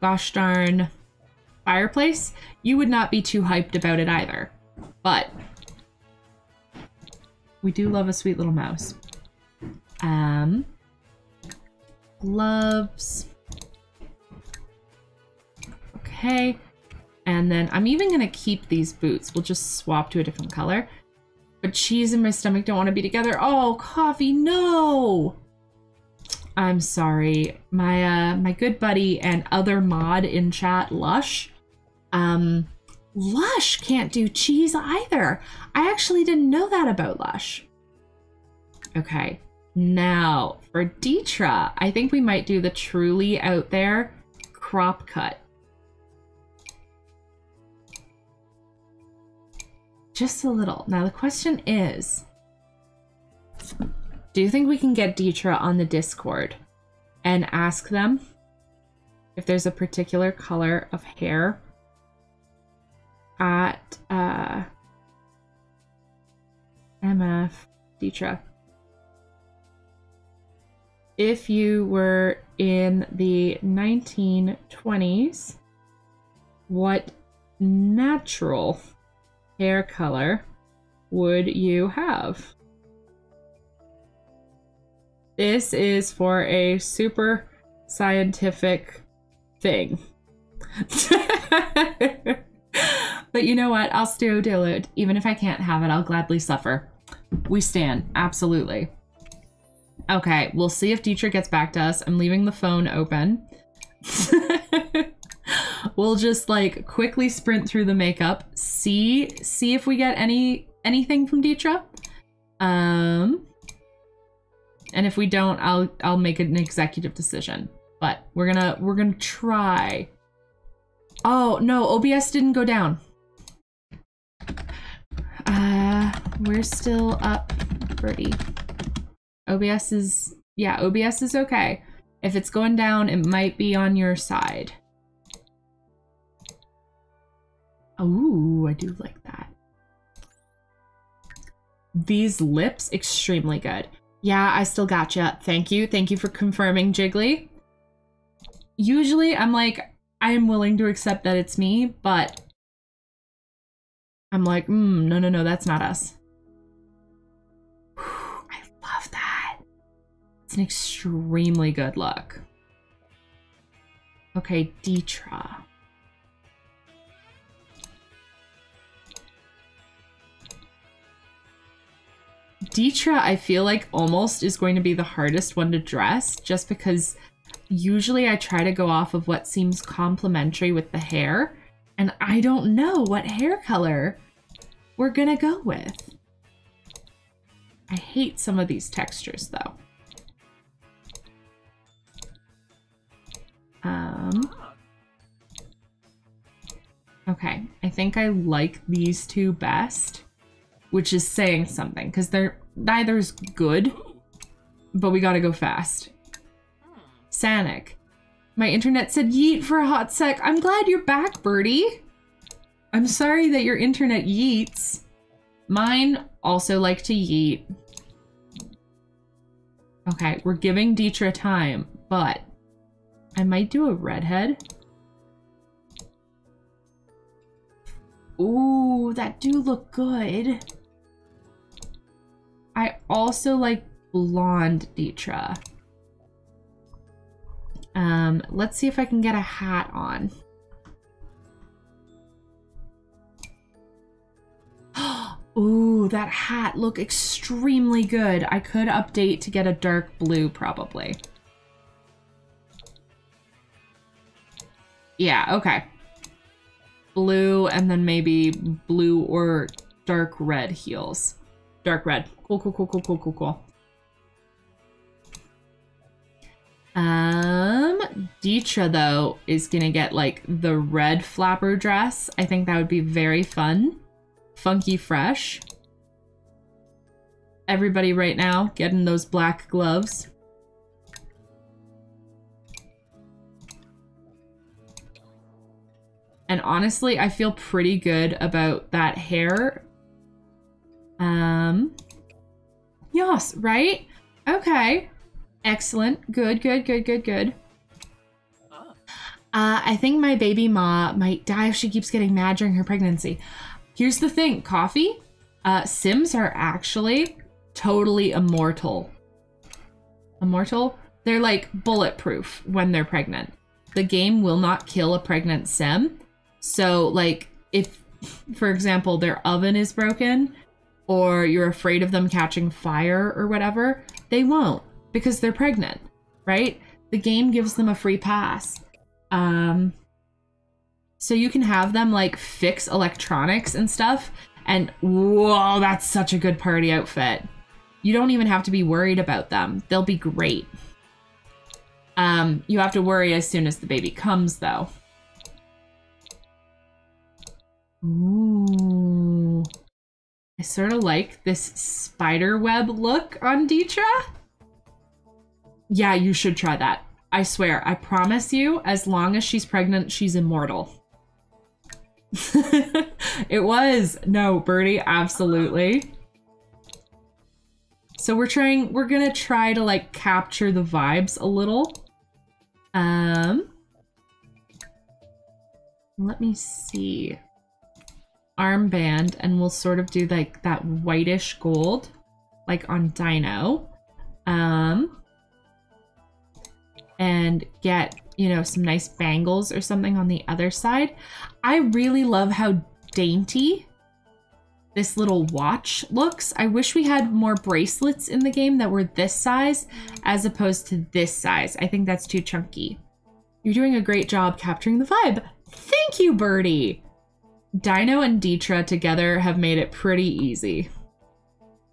gosh darn fireplace, you would not be too hyped about it either. But we do love a sweet little mouse. Um gloves. Okay. And then I'm even gonna keep these boots. We'll just swap to a different color. But cheese and my stomach don't want to be together. Oh, coffee, no! I'm sorry. My uh my good buddy and other mod in chat, Lush. Um Lush can't do cheese either. I actually didn't know that about Lush. Okay. Now, for Deetra, I think we might do the truly out there crop cut. Just a little. Now the question is, do you think we can get Deetra on the Discord and ask them if there's a particular color of hair at uh, MF Deetra? If you were in the 1920s, what natural hair color would you have? This is for a super scientific thing. but you know what? I'll still do it. Even if I can't have it, I'll gladly suffer. We stand. Absolutely. Okay, we'll see if Deetra gets back to us. I'm leaving the phone open. we'll just like quickly sprint through the makeup, see see if we get any anything from Deetra. Um and if we don't, I'll I'll make an executive decision. But we're gonna we're gonna try. Oh no, OBS didn't go down. Uh we're still up, Birdie. OBS is yeah, OBS is okay. If it's going down, it might be on your side. Ooh, I do like that. These lips, extremely good. Yeah, I still gotcha. Thank you. Thank you for confirming, Jiggly. Usually, I'm like, I am willing to accept that it's me, but I'm like, mm, no, no, no, that's not us. It's an extremely good look. Okay, Deetra. Deetra, I feel like almost is going to be the hardest one to dress just because usually I try to go off of what seems complementary with the hair and I don't know what hair color we're gonna go with. I hate some of these textures though. Um, okay, I think I like these two best which is saying something because they're neither's good, but we gotta go fast. Sanic. My internet said yeet for a hot sec. I'm glad you're back, Birdie. I'm sorry that your internet yeets. Mine also like to yeet. Okay, we're giving Deetra time, but I might do a redhead. Ooh, that do look good. I also like blonde Deetra. Um, let's see if I can get a hat on. Ooh, that hat look extremely good. I could update to get a dark blue probably. Yeah, okay. Blue and then maybe blue or dark red heels. Dark red. Cool, cool, cool, cool, cool, cool, cool. Um, Deetra, though, is gonna get, like, the red flapper dress. I think that would be very fun. Funky fresh. Everybody right now getting those black gloves. And honestly, I feel pretty good about that hair. Um, Yes, right? Okay. Excellent. Good, good, good, good, good. Uh, I think my baby ma might die if she keeps getting mad during her pregnancy. Here's the thing coffee, uh, Sims are actually totally immortal. Immortal? They're like bulletproof when they're pregnant. The game will not kill a pregnant Sim. So, like, if, for example, their oven is broken or you're afraid of them catching fire or whatever, they won't because they're pregnant, right? The game gives them a free pass. Um, so you can have them like fix electronics and stuff. And whoa, that's such a good party outfit. You don't even have to be worried about them. They'll be great. Um, you have to worry as soon as the baby comes, though. Ooh. I sort of like this spider web look on Deetra. Yeah, you should try that. I swear, I promise you, as long as she's pregnant, she's immortal. it was. No, Birdie, absolutely. So we're trying, we're gonna try to like capture the vibes a little. Um, let me see. Armband, and we'll sort of do like that whitish gold, like on Dino. Um, and get, you know, some nice bangles or something on the other side. I really love how dainty this little watch looks. I wish we had more bracelets in the game that were this size as opposed to this size. I think that's too chunky. You're doing a great job capturing the vibe. Thank you, Birdie. Dino and Deetra together have made it pretty easy.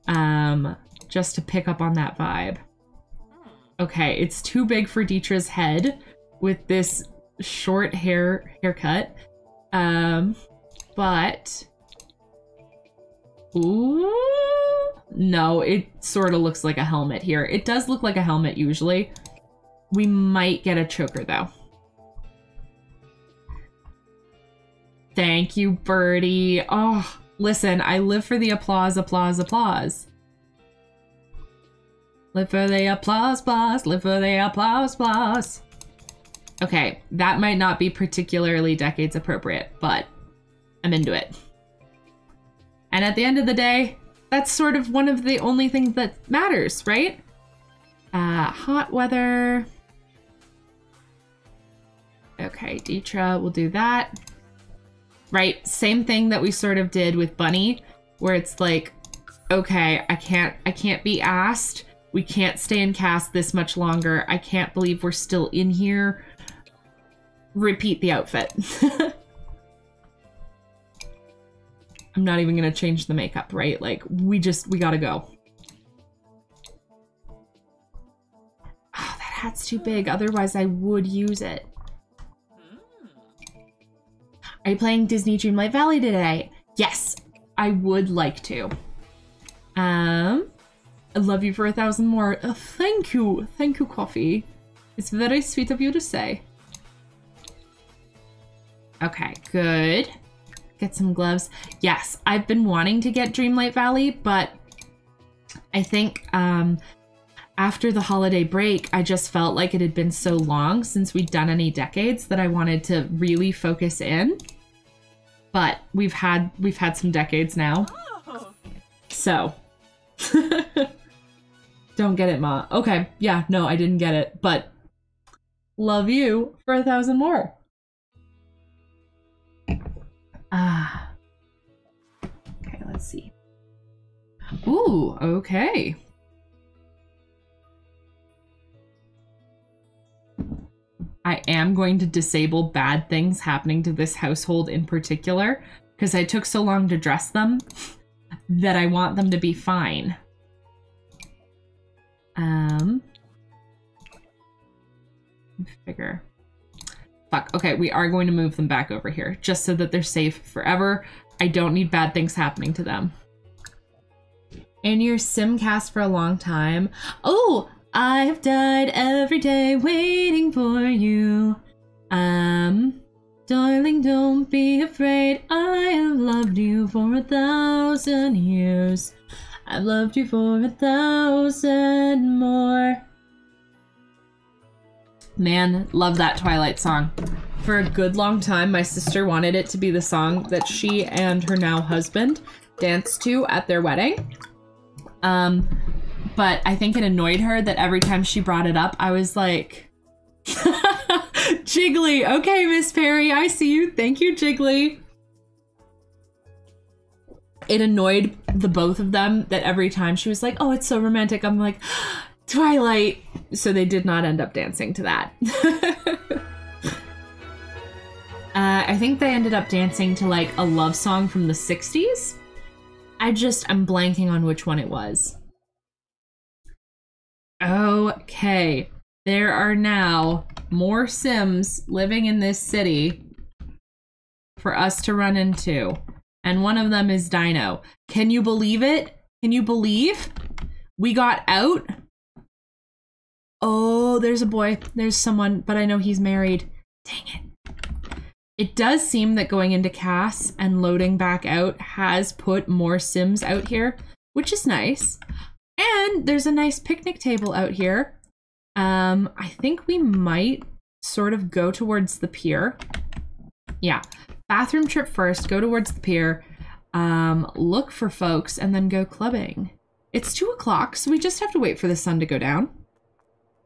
Um, just to pick up on that vibe. Okay, it's too big for Deetra's head with this short hair haircut. Um, but ooh, no, it sort of looks like a helmet here. It does look like a helmet usually. We might get a choker though. Thank you, Birdie. Oh, listen, I live for the applause, applause, applause. Live for the applause, applause, live for the applause, applause. Okay, that might not be particularly decades appropriate, but I'm into it. And at the end of the day, that's sort of one of the only things that matters, right? Uh, hot weather. Okay, Deetra will do that. Right, same thing that we sort of did with Bunny, where it's like, okay, I can't, I can't be asked we can't stay in CAS this much longer. I can't believe we're still in here. Repeat the outfit. I'm not even gonna change the makeup, right? Like, we just, we gotta go. Oh, that hat's too big. Otherwise, I would use it. Are you playing Disney Dreamlight Valley today? Yes, I would like to. Um, I love you for a thousand more. Uh, thank you. Thank you, Coffee. It's very sweet of you to say. Okay, good. Get some gloves. Yes, I've been wanting to get Dreamlight Valley, but I think um, after the holiday break, I just felt like it had been so long since we'd done any decades that I wanted to really focus in. But we've had we've had some decades now. Oh. So Don't get it, Ma. Okay, yeah, no, I didn't get it, but love you for a thousand more. Ah. Okay, let's see. Ooh, okay. I am going to disable bad things happening to this household in particular because I took so long to dress them that I want them to be fine. Um, figure. Fuck. Okay, we are going to move them back over here just so that they're safe forever. I don't need bad things happening to them. In your simcast for a long time. Oh, I've died every day waiting for you. Um, darling, don't be afraid. I have loved you for a thousand years. I've loved you for a thousand more. Man, love that Twilight song. For a good long time, my sister wanted it to be the song that she and her now husband danced to at their wedding. Um, but I think it annoyed her that every time she brought it up, I was like, Jiggly, okay, Miss Perry, I see you. Thank you, Jiggly. It annoyed the both of them that every time she was like, oh, it's so romantic. I'm like, Twilight. So they did not end up dancing to that. uh, I think they ended up dancing to like a love song from the 60s. I just, I'm blanking on which one it was. Okay. There are now more Sims living in this city for us to run into. And one of them is Dino. Can you believe it? Can you believe we got out? Oh, there's a boy. There's someone, but I know he's married. Dang it. It does seem that going into CAS and loading back out has put more Sims out here, which is nice. And there's a nice picnic table out here. Um, I think we might sort of go towards the pier. Yeah, bathroom trip first, go towards the pier, um, look for folks, and then go clubbing. It's two o'clock, so we just have to wait for the sun to go down.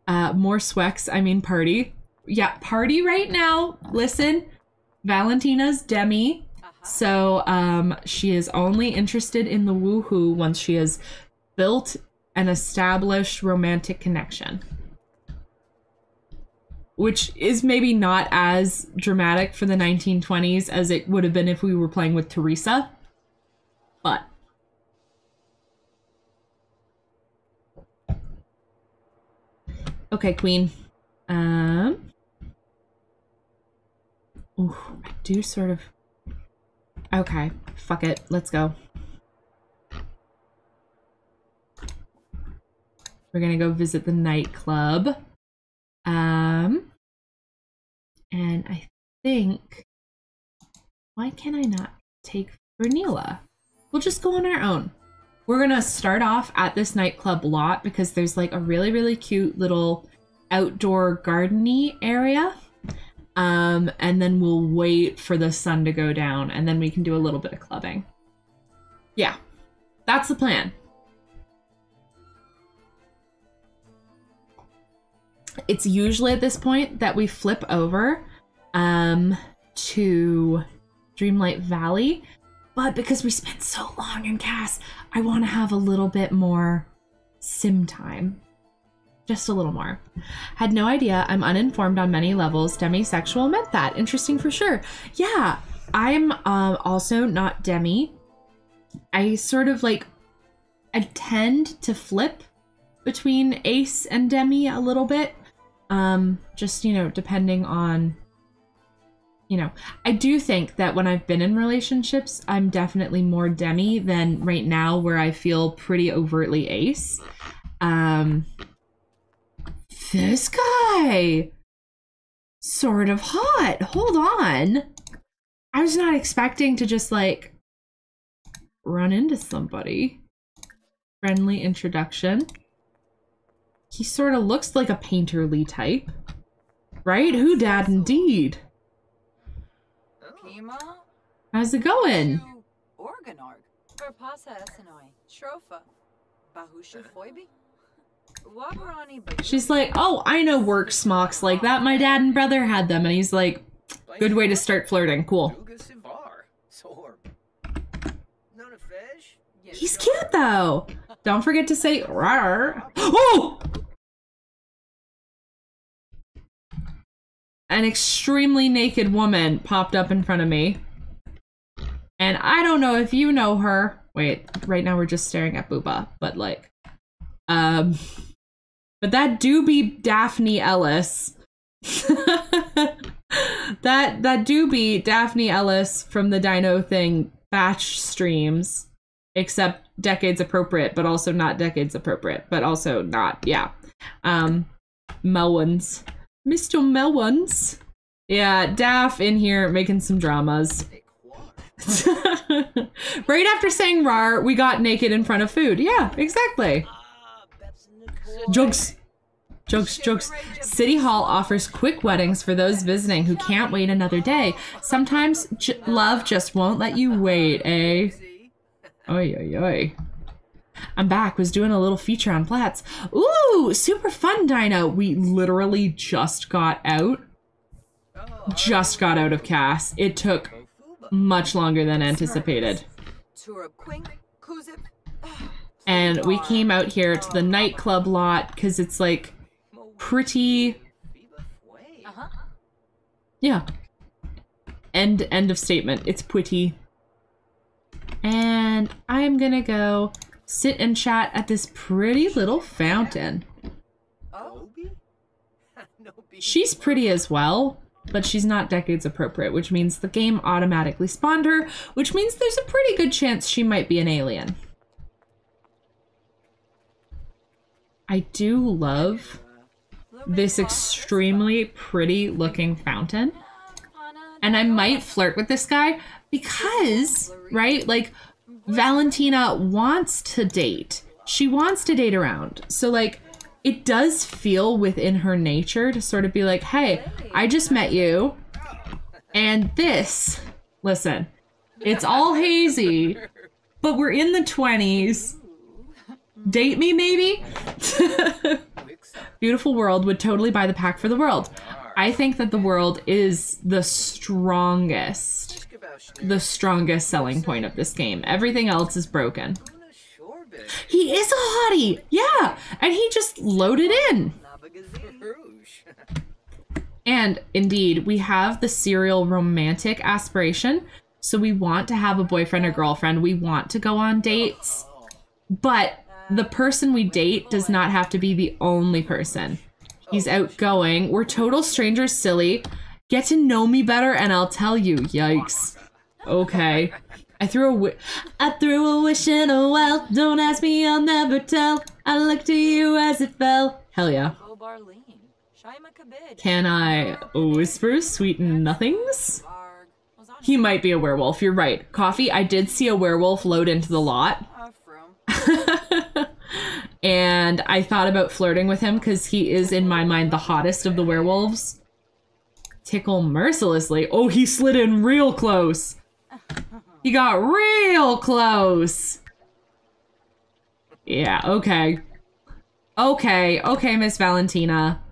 Uh, more Swex, I mean party. Yeah, party right now. Listen, Valentina's Demi. So um, she is only interested in the woohoo once she has built an established romantic connection. Which is maybe not as dramatic for the 1920s as it would have been if we were playing with Teresa. But Okay, Queen. Um. Ooh, I do sort of. Okay, fuck it. Let's go. We're gonna go visit the nightclub. Um. And I think. Why can I not take Vernila? We'll just go on our own. We're gonna start off at this nightclub lot because there's like a really, really cute little outdoor gardeny area. Um, and then we'll wait for the sun to go down and then we can do a little bit of clubbing. Yeah, that's the plan. It's usually at this point that we flip over um, to Dreamlight Valley but because we spent so long in CAS, I want to have a little bit more sim time. Just a little more. Had no idea. I'm uninformed on many levels. Demisexual meant that. Interesting for sure. Yeah, I'm um, also not demi. I sort of like, I tend to flip between ace and demi a little bit. Um, just, you know, depending on you know, I do think that when I've been in relationships, I'm definitely more demi than right now where I feel pretty overtly ace. Um this guy sort of hot. Hold on. I was not expecting to just like run into somebody. Friendly introduction. He sort of looks like a painterly type. Right? Who dad indeed. How's it going? She's like, oh, I know work smocks like that. My dad and brother had them. And he's like, good way to start flirting. Cool. He's cute, though. Don't forget to say, rawr. Oh! an extremely naked woman popped up in front of me. And I don't know if you know her. Wait, right now we're just staring at Booba, but like, um, but that Daphne Ellis. that that Daphne Ellis from the Dino Thing batch streams, except decades appropriate, but also not decades appropriate, but also not yeah. Um, Melwins. Mr. Melons. Yeah, Daff in here making some dramas. right after saying rar, we got naked in front of food. Yeah, exactly. Jokes. Jokes, jokes. City Hall offers quick weddings for those visiting who can't wait another day. Sometimes j- love just won't let you wait, eh? Oi, oi, oi. I'm back, was doing a little feature on Platts. Ooh, super fun, Dino. We literally just got out. Just got out of CAS. It took much longer than anticipated. And we came out here to the nightclub lot because it's like pretty. Uh-huh. Yeah. End end of statement. It's pretty. And I'm gonna go sit and chat at this pretty little fountain. She's pretty as well, but she's not decades appropriate, which means the game automatically spawned her, which means there's a pretty good chance she might be an alien. I do love this extremely pretty looking fountain. And I might flirt with this guy because, right? Like, Valentina wants to date. She wants to date around. So, like, it does feel within her nature to sort of be like, hey, I just met you. And this, listen, it's all hazy, but we're in the 20s. Date me, maybe? Beautiful World would totally buy the pack for the world. I think that the world is the strongest, the strongest selling point of this game. Everything else is broken. He is a hottie, yeah, and he just loaded in. And indeed, we have the serial romantic aspiration. So we want to have a boyfriend or girlfriend. We want to go on dates. But the person we date does not have to be the only person. He's outgoing. We're total strangers, silly. Get to know me better and I'll tell you. Yikes. Okay. I threw a wi- I threw a wish in a well. Don't ask me, I'll never tell. I looked to you as it fell. Hell yeah. Can I whisper sweet nothings? He might be a werewolf. You're right. Coffee, I did see a werewolf load into the lot. and I thought about flirting with him because he is, in my mind, the hottest of the werewolves. Tickle mercilessly. Oh, he slid in real close. He got real close. Yeah, okay. Okay, okay, Miss Valentina.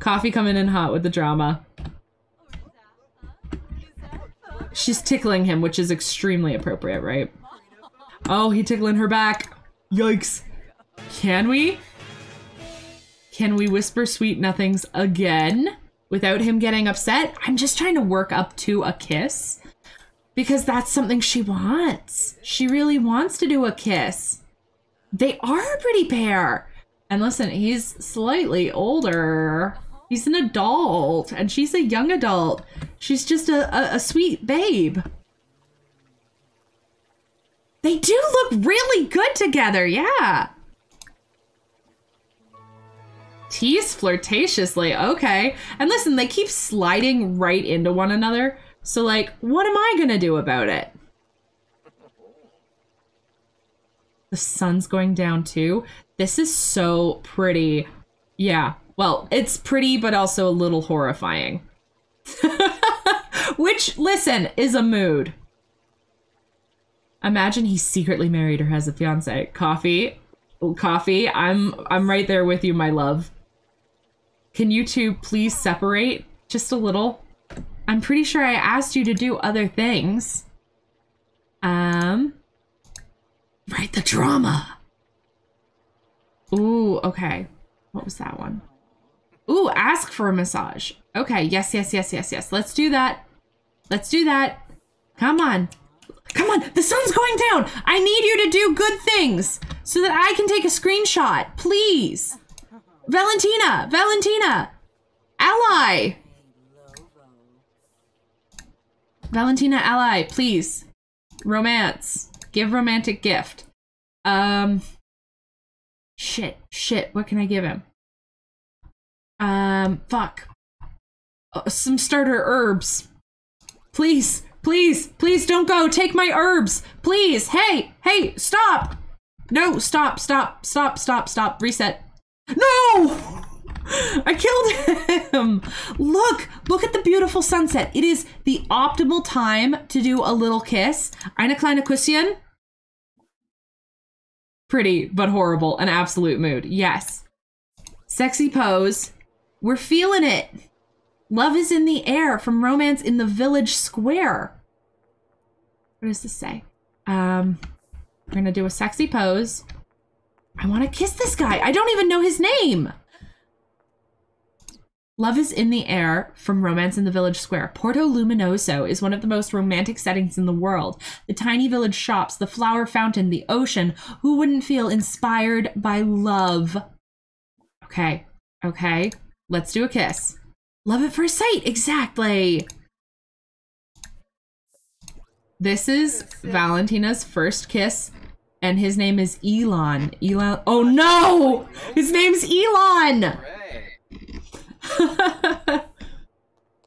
Coffee coming in hot with the drama. She's tickling him, which is extremely appropriate, right? Oh, he tickling her back. Yikes. Can we? Can we whisper sweet nothings again without him getting upset? I'm just trying to work up to a kiss because that's something she wants. She really wants to do a kiss. They are a pretty pair. And listen, he's slightly older. He's an adult, and she's a young adult. She's just a, a, a sweet babe. They do look really good together, yeah. Tease flirtatiously, okay. And listen, they keep sliding right into one another. So, like, what am I gonna do about it? The sun's going down too. This is so pretty. Yeah, well, it's pretty, but also a little horrifying. Which, listen, is a mood. Imagine he secretly married or has a fiance. Coffee, coffee. I'm I'm right there with you, my love. Can you two please separate just a little? I'm pretty sure I asked you to do other things. Um, write the drama. Ooh, okay. What was that one? Ooh, ask for a massage. Okay, yes, yes, yes, yes, yes. Let's do that. Let's do that. Come on. Come on, the sun's going down. I need you to do good things so that I can take a screenshot. Please. Valentina, Valentina. Ally. Valentina ally, please. Romance. Give romantic gift. Um shit, shit, what can I give him? Um fuck. Uh, some starter herbs. Please, Please, please don't go. Take my herbs. Please. Hey, hey, stop. No, stop, stop, stop, stop, stop. Reset. No! I killed him. Look, look at the beautiful sunset. It is the optimal time to do a little kiss. Eine kleine Küsschen. Pretty, but horrible. An absolute mood. Yes. Sexy pose. We're feeling it. Love is in the air from Romance in the Village Square. What does this say? Um, we're gonna do a sexy pose. I want to kiss this guy. I don't even know his name. Love is in the air from Romance in the Village Square. Porto Luminoso is one of the most romantic settings in the world. The tiny village shops, the flower fountain, the ocean. Who wouldn't feel inspired by love? Okay, okay. Let's do a kiss. Love at first sight, exactly. This is Valentina's first kiss, and his name is Elon. Elon. Oh no! His name's Elon!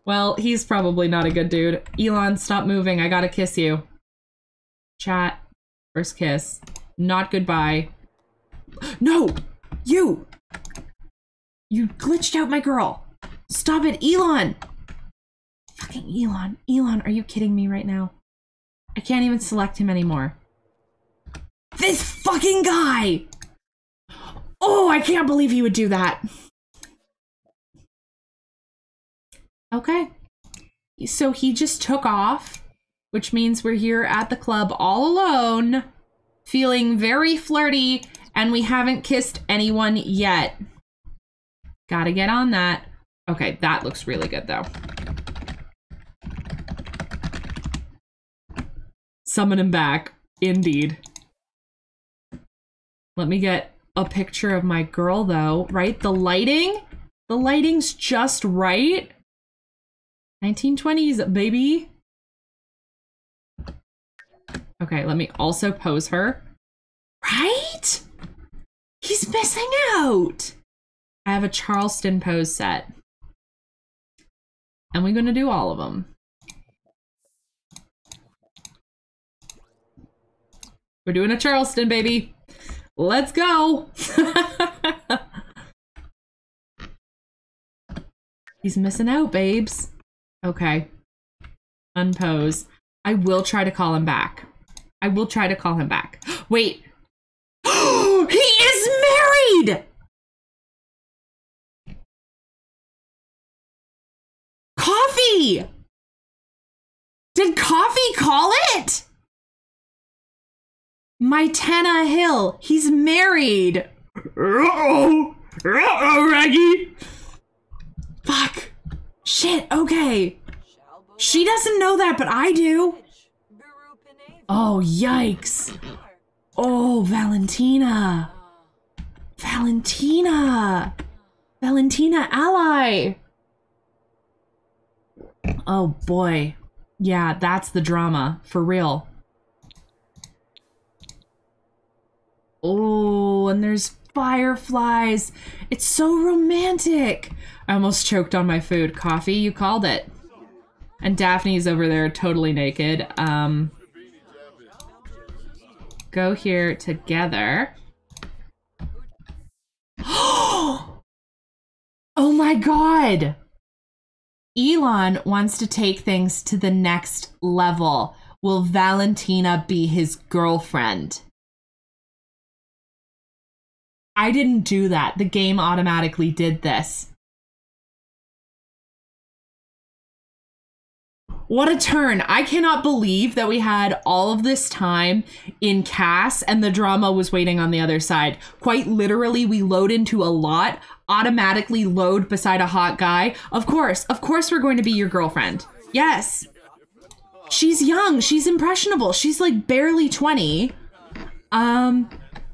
well, he's probably not a good dude. Elon, stop moving. I gotta kiss you. Chat. First kiss. Not goodbye. No! You! You glitched out my girl. Stop it, Elon! Fucking Elon. Elon, are you kidding me right now? I can't even select him anymore. This fucking guy! Oh, I can't believe he would do that. Okay. So he just took off, which means we're here at the club all alone, feeling very flirty, and we haven't kissed anyone yet. Gotta get on that. Okay, that looks really good though. Summon him back. Indeed. Let me get a picture of my girl though, right? The lighting? The lighting's just right. 1920s, baby. Okay, let me also pose her. Right? He's missing out. I have a Charleston pose set. And we're going to do all of them. We're doing a Charleston, baby. Let's go. He's missing out, babes. Okay. Unpose. I will try to call him back. I will try to call him back. Wait. he is married! Coffee! Did Coffee call it? My Tana Hill. He's married. Uh-oh. Uh-oh, Raggy. Fuck. Shit, okay. She doesn't know that, but I do. Oh, yikes. Oh, Valentina. Valentina. Valentina ally. Oh boy. Yeah, that's the drama. For real. Oh, and there's fireflies. It's so romantic. I almost choked on my food. Coffee, you called it. And Daphne's over there totally naked. Um, go here together. oh my god! Elon wants to take things to the next level. Will Valentina be his girlfriend? I didn't do that. The game automatically did this. What a turn. I cannot believe that we had all of this time in CAS and the drama was waiting on the other side. Quite literally, we load into a lot, automatically load beside a hot guy. Of course, of course, we're going to be your girlfriend. Yes. She's young. She's impressionable. She's like barely 20. Um,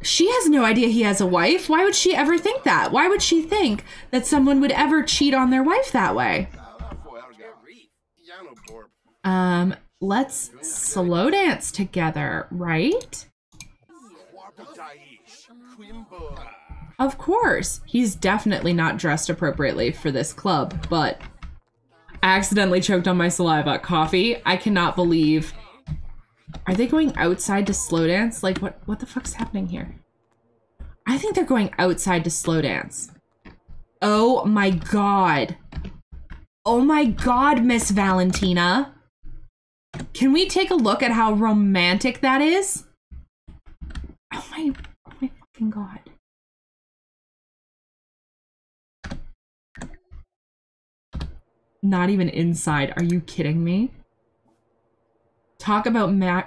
she has no idea he has a wife. Why would she ever think that? Why would she think that someone would ever cheat on their wife that way? Um, let's slow dance together, right? Of course, he's definitely not dressed appropriately for this club, but I accidentally choked on my saliva. Coffee. I cannot believe. Are they going outside to slow dance? Like what what the fuck's happening here? I think they're going outside to slow dance. Oh my god. Oh my god, Miss Valentina. Can we take a look at how romantic that is? Oh my, oh my fucking god. Not even inside. Are you kidding me? Talk about ma-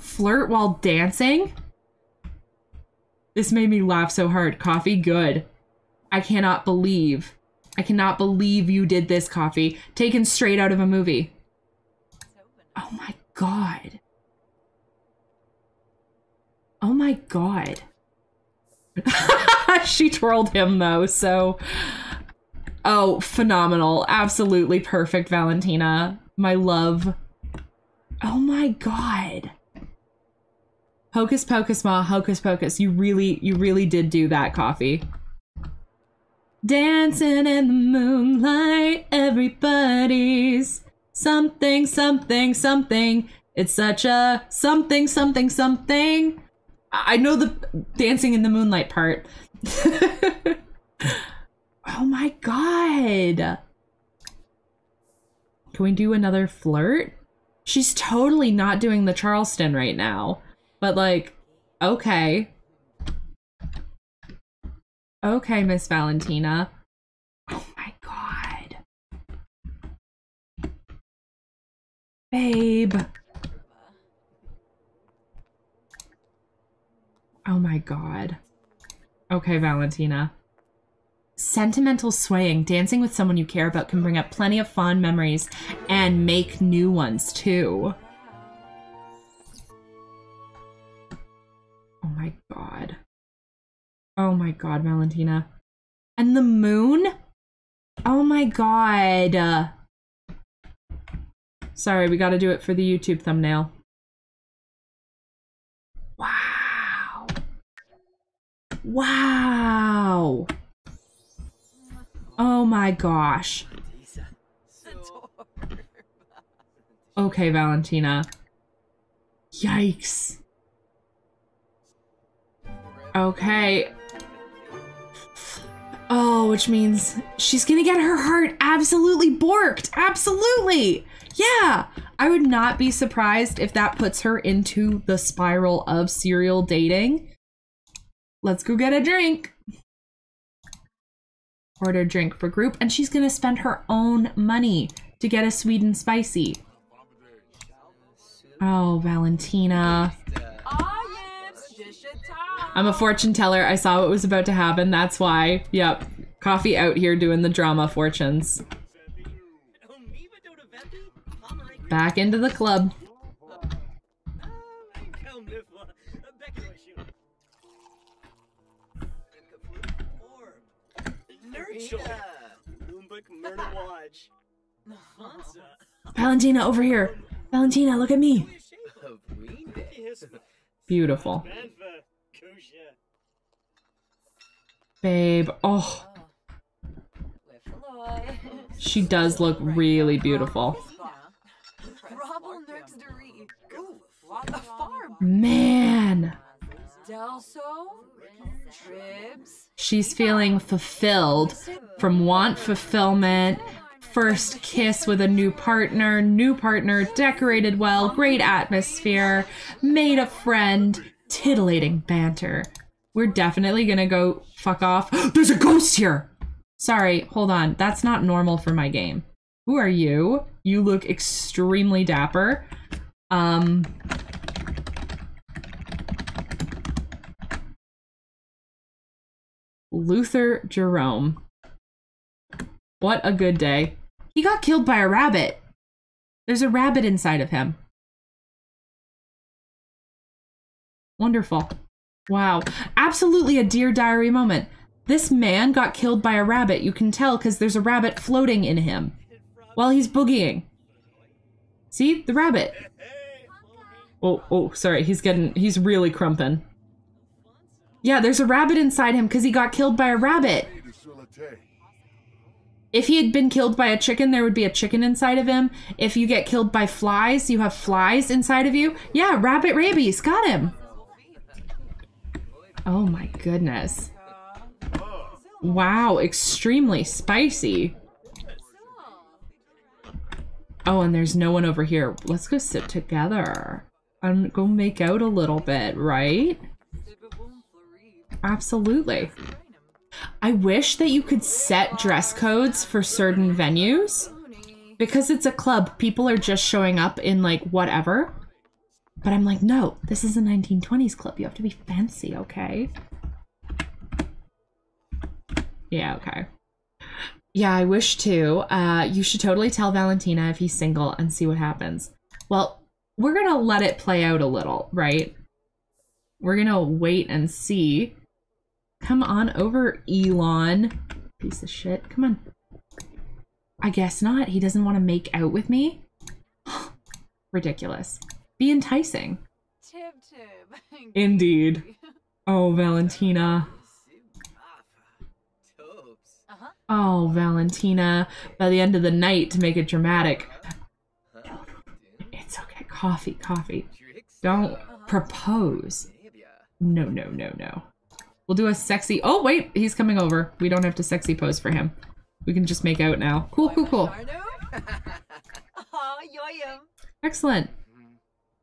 flirt while dancing? This made me laugh so hard. Coffee, good. I cannot believe. I cannot believe you did this, Coffee. Taken straight out of a movie. Oh my god. Oh my god. she twirled him though, so. Oh, phenomenal. Absolutely perfect, Valentina. My love. Oh my god. Hocus pocus ma, hocus pocus. You really, you really did do that, coffee. Dancing in the moonlight, everybody's something, something, something. It's such a something, something, something. I know the dancing in the moonlight part. oh my god. Can we do another flirt? She's totally not doing the Charleston right now. But like, okay. Okay, Miss Valentina. Oh my god. Babe. Oh my god. Okay, Valentina. Sentimental swaying, dancing with someone you care about can bring up plenty of fond memories and make new ones too. Oh my god. Oh my god, Valentina. And the moon? Oh my god. Sorry, we gotta do it for the YouTube thumbnail. Wow. Wow. Oh my gosh. Okay, Valentina. Yikes. Okay. Oh, which means she's gonna get her heart absolutely borked. Absolutely. Yeah. I would not be surprised if that puts her into the spiral of serial dating. Let's go get a drink. Order drink for group, and she's gonna spend her own money to get a sweet and spicy. Oh, Valentina. I'm a fortune teller. I saw what was about to happen. That's why. Yep. Coffee out here doing the drama fortunes. Back into the club. Valentina, over here. Valentina, look at me. Beautiful. Babe, oh. She does look really beautiful. Man. She's feeling fulfilled from want fulfillment, first kiss with a new partner, new partner, decorated well, great atmosphere, made a friend, titillating banter. We're definitely gonna go fuck off. There's a ghost here! Sorry, hold on. That's not normal for my game. Who are you? You look extremely dapper. Um. Luther Jerome. What a good day. He got killed by a rabbit. There's a rabbit inside of him. Wonderful. Wow. Absolutely a Dear Diary moment. This man got killed by a rabbit. You can tell because there's a rabbit floating in him while he's boogieing. See? The rabbit. Oh, oh, sorry. He's getting, he's really crumping. Yeah, there's a rabbit inside him because he got killed by a rabbit. If he had been killed by a chicken, there would be a chicken inside of him. If you get killed by flies, you have flies inside of you. Yeah, rabbit rabies. Got him. Oh my goodness. Wow, extremely spicy. Oh, and there's no one over here. Let's go sit together and go make out a little bit, right? Absolutely. I wish that you could set dress codes for certain venues. Because it's a club, people are just showing up in like whatever. But I'm like, no, this is a 1920s club. You have to be fancy, okay? Yeah, okay. Yeah, I wish to. Uh, you should totally tell Valentina if he's single and see what happens. Well, we're gonna let it play out a little, right? We're gonna wait and see. Come on over, Elon. Piece of shit. Come on. I guess not. He doesn't want to make out with me? Ridiculous. Be enticing. Tib tib. Indeed. Oh, Valentina. Uh-huh. Oh, Valentina. By the end of the night, to make it dramatic. It's okay. Coffee, coffee. Don't uh-huh. propose. No, no, no, no. We'll do a sexy... Oh, wait! He's coming over. We don't have to sexy pose for him. We can just make out now. Cool, cool, cool. Excellent.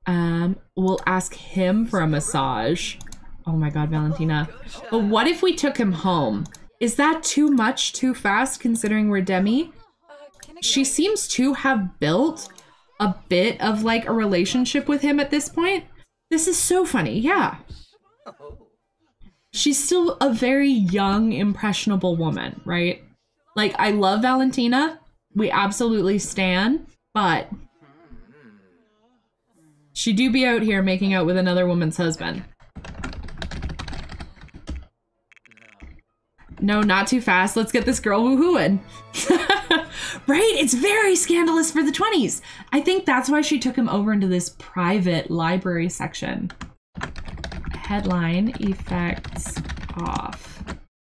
Um, we'll ask him for a massage. Oh my god, Valentina. But what if we took him home? Is that too much too fast considering we're Demi? She seems to have built a bit of like a relationship with him at this point. This is so funny. Yeah she's still a very young, impressionable woman, right? Like, I love Valentina. We absolutely stand, but she do be out here making out with another woman's husband. No, not too fast. Let's get this girl woohooing. right? It's very scandalous for the 20s. I think that's why she took him over into this private library section headline effects off.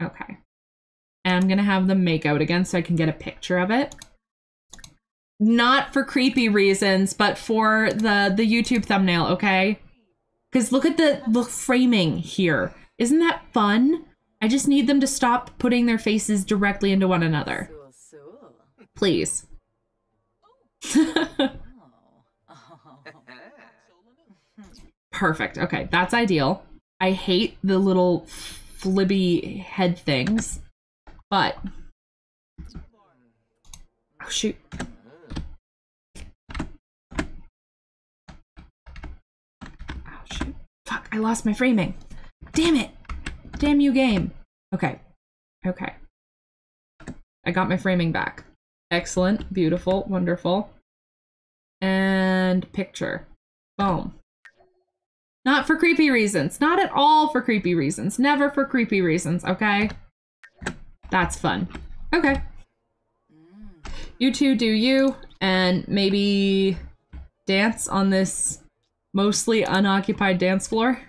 Okay. And I'm gonna have them make out again so I can get a picture of it. Not for creepy reasons, but for the, the YouTube thumbnail, okay? Because look at the, the framing here. Isn't that fun? I just need them to stop putting their faces directly into one another. Please. Perfect. Okay, that's ideal. I hate the little flibby head things, but oh shoot. Oh shoot. Fuck, I lost my framing. Damn it. Damn you game. Okay. Okay. I got my framing back. Excellent, beautiful, wonderful. And picture. Boom. Not for creepy reasons. Not at all for creepy reasons. Never for creepy reasons, okay? That's fun. Okay. You two do you, and maybe dance on this mostly unoccupied dance floor.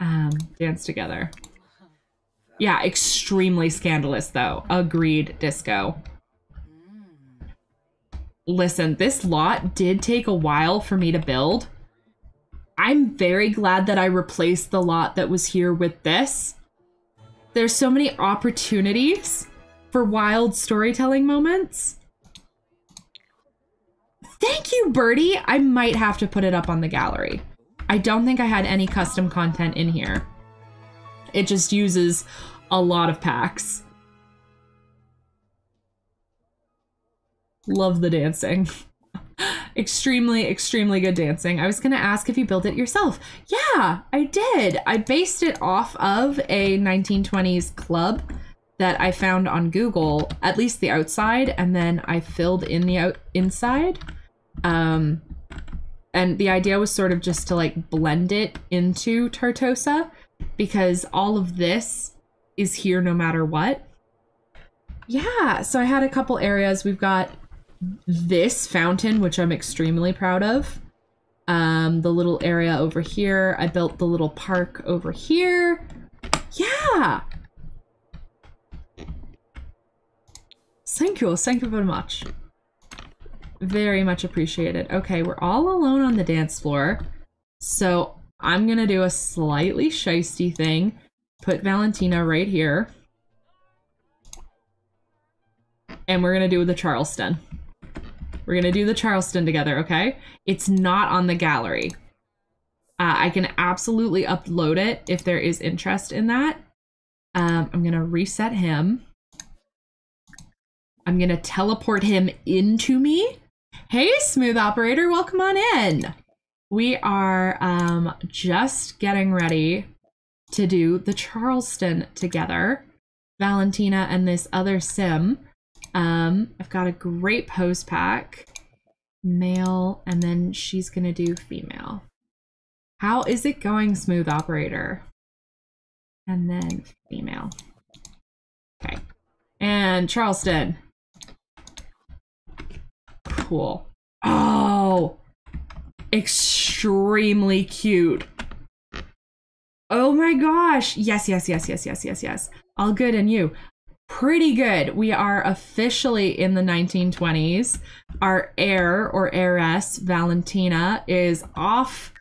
Um, dance together. Yeah, extremely scandalous though. Agreed, disco. Listen, this lot did take a while for me to build. I'm very glad that I replaced the lot that was here with this. There's so many opportunities for wild storytelling moments. Thank you, Birdie. I might have to put it up on the gallery. I don't think I had any custom content in here. It just uses a lot of packs. Love the dancing. extremely, extremely good dancing. I was going to ask if you built it yourself. Yeah, I did. I based it off of a 1920s club that I found on Google, at least the outside, and then I filled in the out inside. Um, and the idea was sort of just to like blend it into Tartosa because all of this is here no matter what. Yeah, so I had a couple areas. We've got this fountain, which I'm extremely proud of. Um, the little area over here. I built the little park over here. Yeah. Thank you. Thank you very much. Very much appreciated. Okay, we're all alone on the dance floor. So I'm going to do a slightly shisty thing. Put Valentina right here. And we're going to do the Charleston. We're going to do the Charleston together, okay? It's not on the gallery. Uh, I can absolutely upload it if there is interest in that. Um, I'm going to reset him. I'm going to teleport him into me. Hey, smooth operator, welcome on in. We are um, just getting ready to do the Charleston together. Valentina and this other sim. Um, I've got a great pose pack. Male, and then she's gonna do female. How is it going, smooth operator? And then female. Okay. And Charleston. Cool. Oh, extremely cute. Oh my gosh. Yes, yes, yes, yes, yes, yes, yes. All good and you. Pretty good. We are officially in the 1920s. Our heir or heiress, Valentina, is off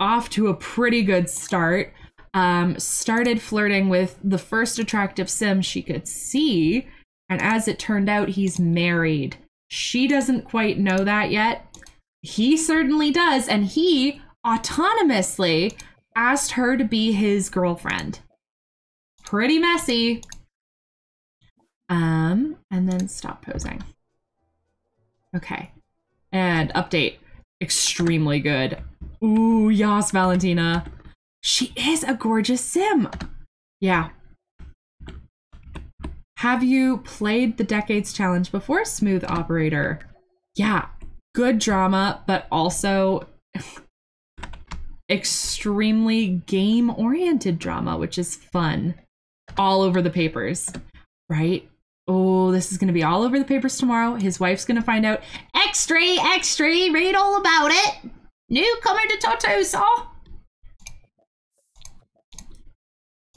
off to a pretty good start. Um, started flirting with the first attractive sim she could see, and as it turned out, he's married. She doesn't quite know that yet. He certainly does, and he autonomously asked her to be his girlfriend. Pretty messy. Um, and then stop posing. Okay. And update. Extremely good. Ooh, yas, Valentina. She is a gorgeous sim. Yeah. Have you played the Decades Challenge before, Smooth Operator? Yeah. Good drama, but also extremely game oriented drama, which is fun. All over the papers, right? Oh, this is going to be all over the papers tomorrow. His wife's going to find out. Extra, extra, read all about it. Newcomer to Tartosa.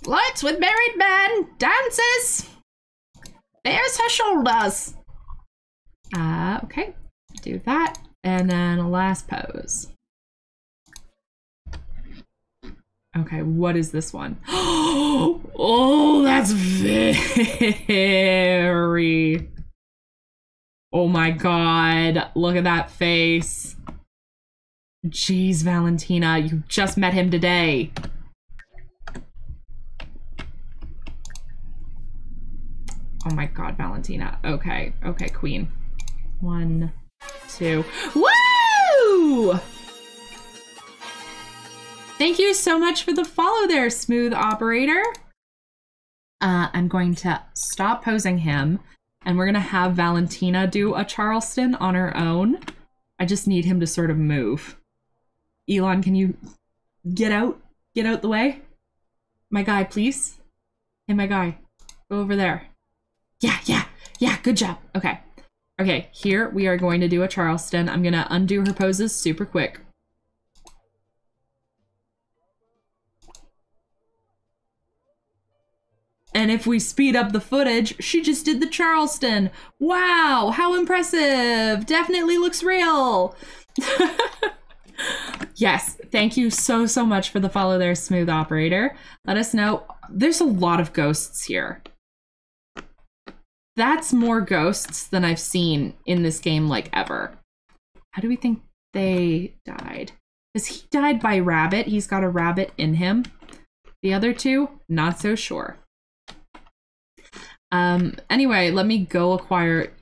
Lights with married man. Dances. There's her shoulders. Uh, okay. Do that. And then a last pose. Okay, what is this one? oh, that's very. Oh my god, look at that face. Jeez, Valentina, you just met him today. Oh my god, Valentina. Okay, okay, queen. One, two. Woo! Thank you so much for the follow there, smooth operator. Uh, I'm going to stop posing him and we're going to have Valentina do a Charleston on her own. I just need him to sort of move. Elon, can you get out? Get out the way? My guy, please. Hey, my guy. Go over there. Yeah, yeah, yeah, good job. Okay. Okay, here we are going to do a Charleston. I'm going to undo her poses super quick. And if we speed up the footage, she just did the Charleston. Wow, how impressive. Definitely looks real. yes, thank you so, so much for the follow there, Smooth Operator. Let us know. There's a lot of ghosts here. That's more ghosts than I've seen in this game, like, ever. How do we think they died? Because he died by rabbit. He's got a rabbit in him. The other two, not so sure. Um, anyway, let me go acquire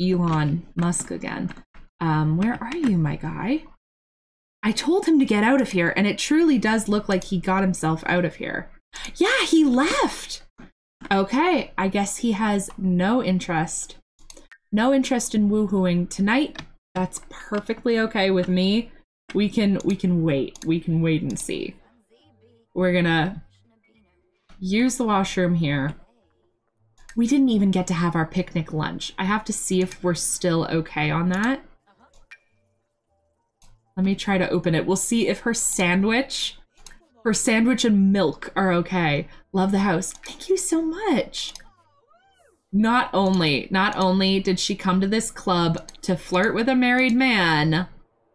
Elon Musk again. Um, where are you, my guy? I told him to get out of here, and it truly does look like he got himself out of here. Yeah, he left. Okay, I guess he has no interest. No interest in woohooing tonight. That's perfectly okay with me. We can we can wait. We can wait and see. We're gonna use the washroom here. We didn't even get to have our picnic lunch. I have to see if we're still okay on that. Let me try to open it. We'll see if her sandwich, her sandwich and milk are okay. Love the house. Thank you so much. not only, not only did she come to this club to flirt with a married man,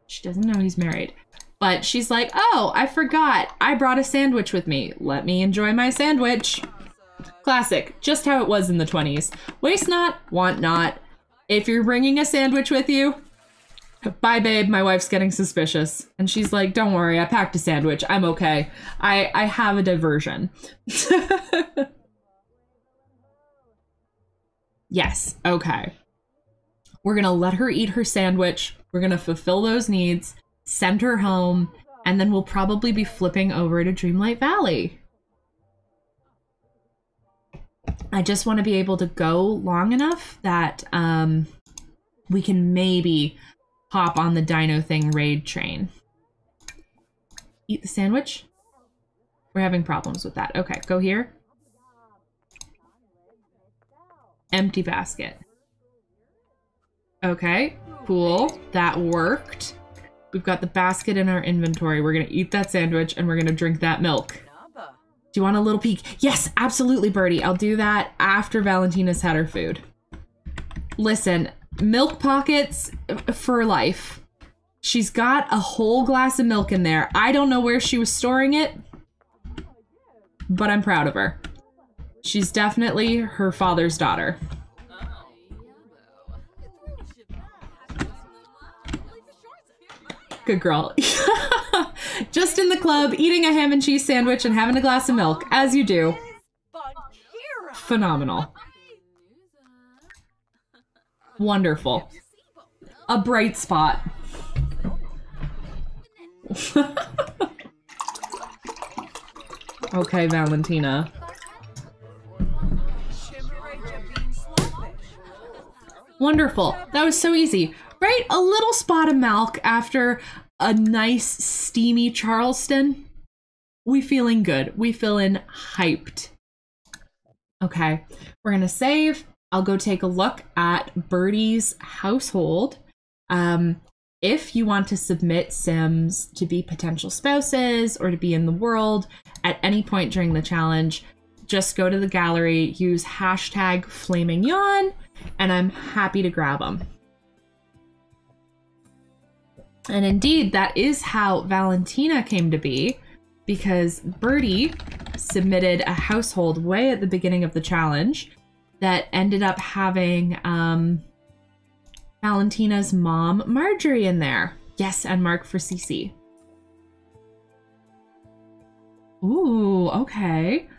she doesn't know he's married. But she's like, oh, I forgot. I brought a sandwich with me. Let me enjoy my sandwich. Classic. Just how it was in the 20s. Waste not, want not. If you're bringing a sandwich with you, bye babe, my wife's getting suspicious. And she's like, don't worry, I packed a sandwich. I'm okay. I, I have a diversion. yes, okay. We're gonna let her eat her sandwich. We're gonna fulfill those needs send her home, and then we'll probably be flipping over to Dreamlight Valley. I just want to be able to go long enough that um, we can maybe hop on the Dino Thing raid train. Eat the sandwich? We're having problems with that. Okay, go here. Empty basket. Okay, cool. That worked. We've got the basket in our inventory. We're gonna eat that sandwich and we're gonna drink that milk. Do you want a little peek? Yes, absolutely, Birdie. I'll do that after Valentina's had her food. Listen, milk pockets for life. She's got a whole glass of milk in there. I don't know where she was storing it, but I'm proud of her. She's definitely her father's daughter. Good girl. Just in the club, eating a ham and cheese sandwich and having a glass of milk, as you do. Phenomenal. Wonderful. A bright spot. okay, Valentina. Wonderful. That was so easy right? A little spot of milk after a nice steamy Charleston. We feeling good. We feeling hyped. Okay, we're gonna save. I'll go take a look at Birdie's household. Um, if you want to submit Sims to be potential spouses or to be in the world at any point during the challenge, just go to the gallery, use hashtag flamingyan, and I'm happy to grab them. And indeed, that is how Valentina came to be, because Birdie submitted a household way at the beginning of the challenge that ended up having um, Valentina's mom, Marjorie, in there. Yes, and Mark for Cece. Ooh, okay.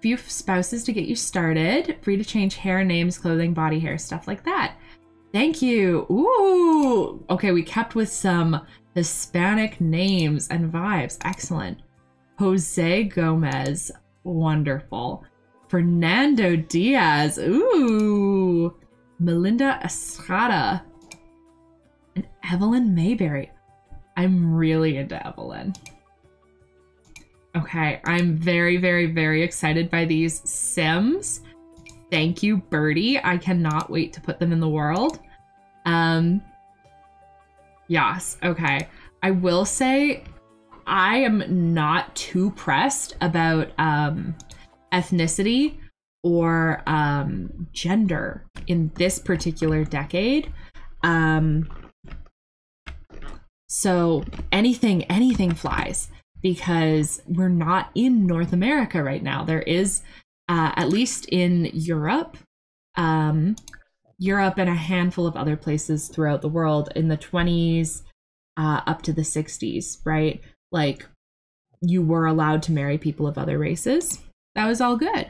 Few spouses to get you started. Free to change hair, names, clothing, body hair, stuff like that. Thank you. Ooh. Okay, we kept with some Hispanic names and vibes. Excellent. Jose Gomez. Wonderful. Fernando Diaz. Ooh. Melinda Estrada. And Evelyn Mayberry. I'm really into Evelyn. Okay, I'm very, very, very excited by these Sims. Thank you, Birdie. I cannot wait to put them in the world. Um, yes, okay. I will say I am not too pressed about um, ethnicity or um, gender in this particular decade. Um, so anything, anything flies because we're not in North America right now. There is uh, at least in Europe, um, Europe and a handful of other places throughout the world in the 20s uh, up to the 60s, right? Like you were allowed to marry people of other races. That was all good.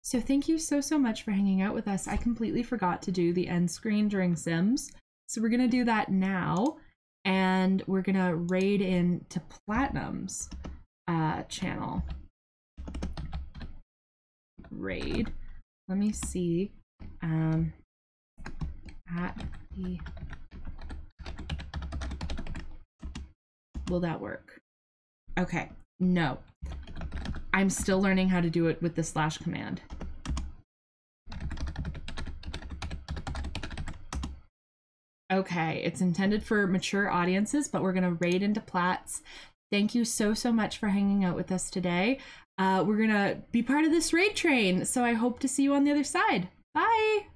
So thank you so, so much for hanging out with us. I completely forgot to do the end screen during Sims. So we're going to do that now. And we're going to raid into Platinum's uh, channel raid. Let me see. Um, at the will that work? Okay, no. I'm still learning how to do it with the slash command. Okay, it's intended for mature audiences, but we're going to raid into plats. Thank you so, so much for hanging out with us today uh, we're gonna be part of this raid train. So I hope to see you on the other side. Bye.